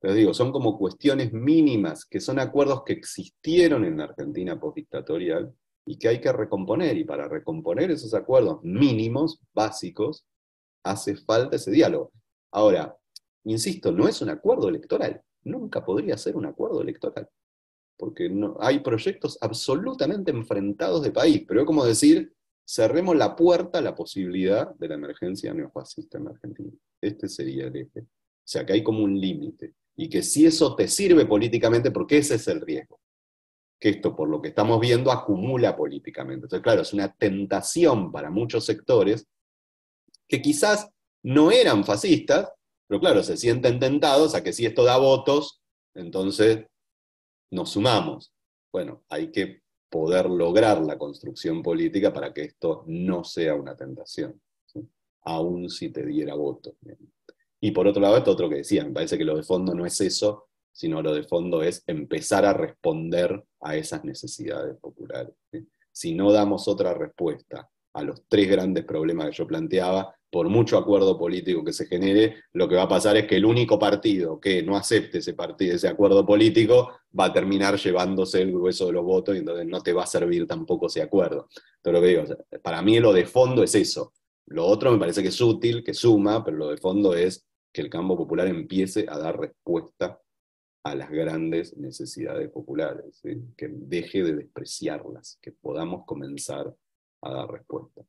Speaker 2: Pero digo, son como cuestiones mínimas, que son acuerdos que existieron en la Argentina postdictatorial y que hay que recomponer. Y para recomponer esos acuerdos mínimos, básicos, hace falta ese diálogo. Ahora, insisto, no es un acuerdo electoral, nunca podría ser un acuerdo electoral, porque no, hay proyectos absolutamente enfrentados de país, pero es como decir, cerremos la puerta a la posibilidad de la emergencia neofascista en Argentina. Este sería el eje. O sea, que hay como un límite. Y que si eso te sirve políticamente, porque ese es el riesgo. Que esto, por lo que estamos viendo, acumula políticamente. Entonces, claro, es una tentación para muchos sectores que quizás no eran fascistas, pero claro, se sienten tentados a que si esto da votos, entonces nos sumamos. Bueno, hay que poder lograr la construcción política para que esto no sea una tentación, aún si te diera votos. Y por otro lado, esto otro que decía, me parece que lo de fondo no es eso, sino lo de fondo es empezar a responder a esas necesidades populares. Si no damos otra respuesta a los tres grandes problemas que yo planteaba, por mucho acuerdo político que se genere, lo que va a pasar es que el único partido que no acepte ese, partido, ese acuerdo político va a terminar llevándose el grueso de los votos y entonces no te va a servir tampoco ese acuerdo. Digo, para mí lo de fondo es eso. Lo otro me parece que es útil, que suma, pero lo de fondo es que el campo popular empiece a dar respuesta a las grandes necesidades populares, que deje de despreciarlas, que podamos comenzar a dar respuesta.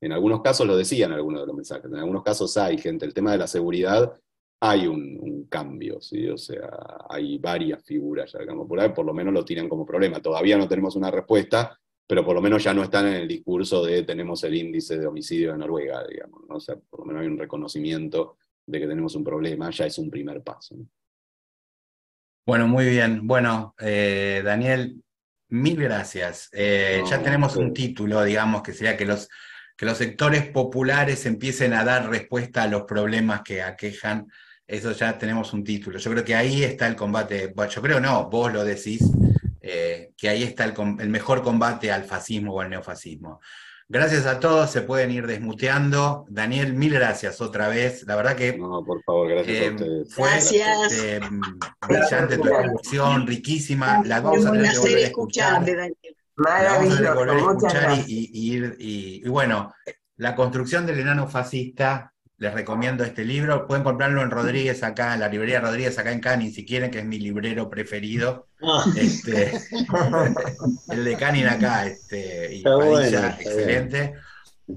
Speaker 2: En algunos casos lo decían algunos de los mensajes, en algunos casos hay gente, el tema de la seguridad, hay un, cambio, ¿sí? o sea, hay varias figuras ya campo popular, por lo menos lo tiran como problema. Todavía no tenemos una respuesta, pero por lo menos ya no están en el discurso de tenemos el índice de homicidio de Noruega, digamos, o sea, por lo menos hay un reconocimiento de que tenemos un problema, ya es un primer paso.
Speaker 1: Bueno, muy bien. Bueno, eh, Daniel, mil gracias. Eh, ya tenemos un título, digamos, que sería que los que los sectores populares empiecen a dar respuesta a los problemas que aquejan, eso ya tenemos un título. Yo creo que ahí está el combate, yo creo no, vos lo decís, eh, que ahí está el, el, mejor combate al fascismo o al neofascismo. Gracias a todos, se pueden ir desmuteando. Daniel, mil gracias otra vez. La verdad que.
Speaker 2: No, por favor, gracias a eh, ustedes.
Speaker 1: Fue este, brillante tu exposición, riquísima. La vamos a tener que volver a escuchar. Maravilloso. y, bueno, la construcción del enano fascista, les recomiendo este libro. Pueden comprarlo en Rodríguez acá, en la librería Rodríguez acá en Canning, si quieren, que es mi librero preferido. Ah. Este, el de Canning acá, este, y Padilla, excelente.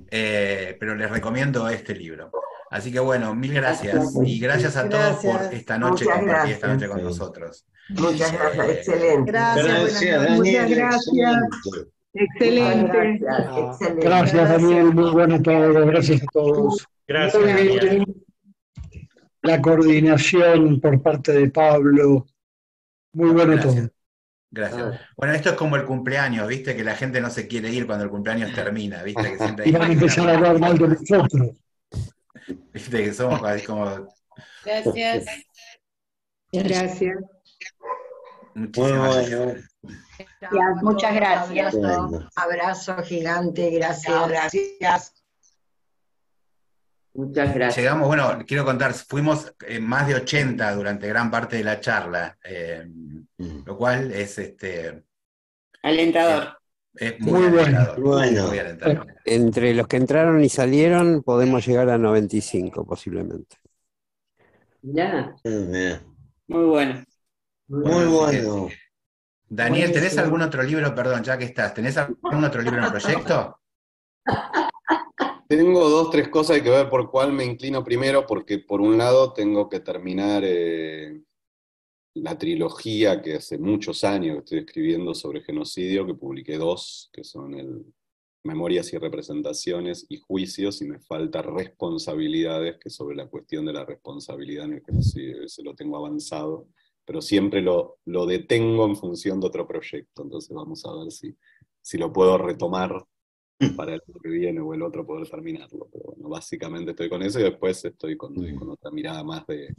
Speaker 1: Eh, pero les recomiendo este libro. Así que bueno, mil gracias. Y gracias a todos por esta noche, compartir esta noche con nosotros.
Speaker 3: Muchas gracias, excelente. Gracias, Muchas gracias. Excelente.
Speaker 4: Gracias, Daniel. Muy buenas tardes. Gracias a todos.
Speaker 1: Gracias.
Speaker 4: La coordinación por parte de Pablo. Muy bueno todo.
Speaker 1: Gracias. Bueno, esto es como el cumpleaños, ¿viste? Que la gente no se quiere ir cuando el cumpleaños termina, ¿viste? Que
Speaker 4: siempre y van a empezar a hablar mal de nosotros.
Speaker 1: Viste que somos como.
Speaker 5: Gracias.
Speaker 3: Gracias.
Speaker 1: Muchísimas
Speaker 3: gracias. Muchas gracias. Abrazo gigante, gracias. Gracias.
Speaker 5: Muchas gracias.
Speaker 1: Llegamos, bueno, quiero contar, fuimos eh, más de 80 durante gran parte de la charla, eh, mm. lo cual es este.
Speaker 5: Alentador.
Speaker 1: Es muy, bueno.
Speaker 6: Entre los que entraron y salieron, podemos llegar a 95 posiblemente.
Speaker 5: Ya. Muy bueno.
Speaker 3: Muy bueno.
Speaker 1: Daniel, ¿tenés algún otro libro, perdón, ya que estás, ¿tenés algún otro libro en proyecto?
Speaker 2: Tengo dos, tres cosas, que ver por cuál me inclino primero, porque por un lado tengo que terminar eh, la trilogía que hace muchos años estoy escribiendo sobre genocidio, que publiqué dos, que son el Memorias y Representaciones y Juicios, y me falta responsabilidades, que sobre la cuestión de la responsabilidad en el genocidio, ese lo tengo avanzado, pero siempre lo, lo detengo en función de otro proyecto, entonces vamos a ver si, si lo puedo retomar para el año que viene o el otro poder terminarlo. Pero bueno, básicamente estoy con eso y después estoy con, con otra mirada más de,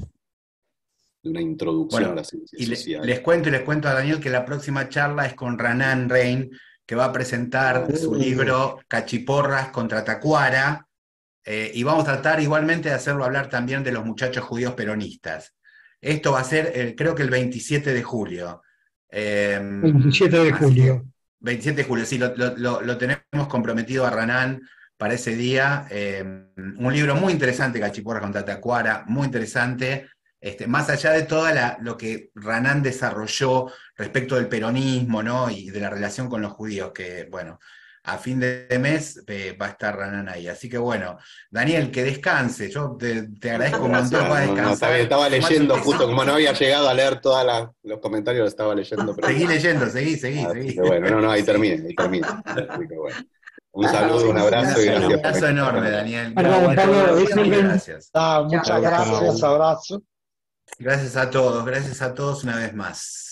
Speaker 2: de una introducción a la ciencia
Speaker 1: y Les cuento y les cuento a Daniel que la próxima charla es con Ranan Rein, que va a presentar su libro Cachiporras contra Tacuara, eh, y vamos a tratar igualmente de hacerlo hablar también de los muchachos judíos peronistas. Esto va a ser, creo que el 27 de julio.
Speaker 4: 27 em, de julio.
Speaker 1: 27 de julio, sí, lo, tenemos comprometido a Ranan para ese día. Em, un libro muy interesante, Cachiporras contra Tacuara, muy interesante. Este, más allá de todo lo que Ranán desarrolló respecto del peronismo ¿no? y de la relación con los judíos, que bueno, a fin de mes eh, va a estar Ranán ahí. Así que bueno, Daniel, que descanse. Yo te, agradezco un montón para descansar.
Speaker 2: estaba leyendo justo, como no había llegado a leer todos los comentarios, lo estaba leyendo.
Speaker 1: Seguí leyendo, seguí, seguí, seguí.
Speaker 2: Bueno, no, no, ahí termina, ahí termina. Un saludo, un abrazo y gracias.
Speaker 1: Un abrazo enorme, Daniel.
Speaker 4: gracias. Ah, muchas gracias, abrazo.
Speaker 1: Gracias a todos, gracias a todos una vez más.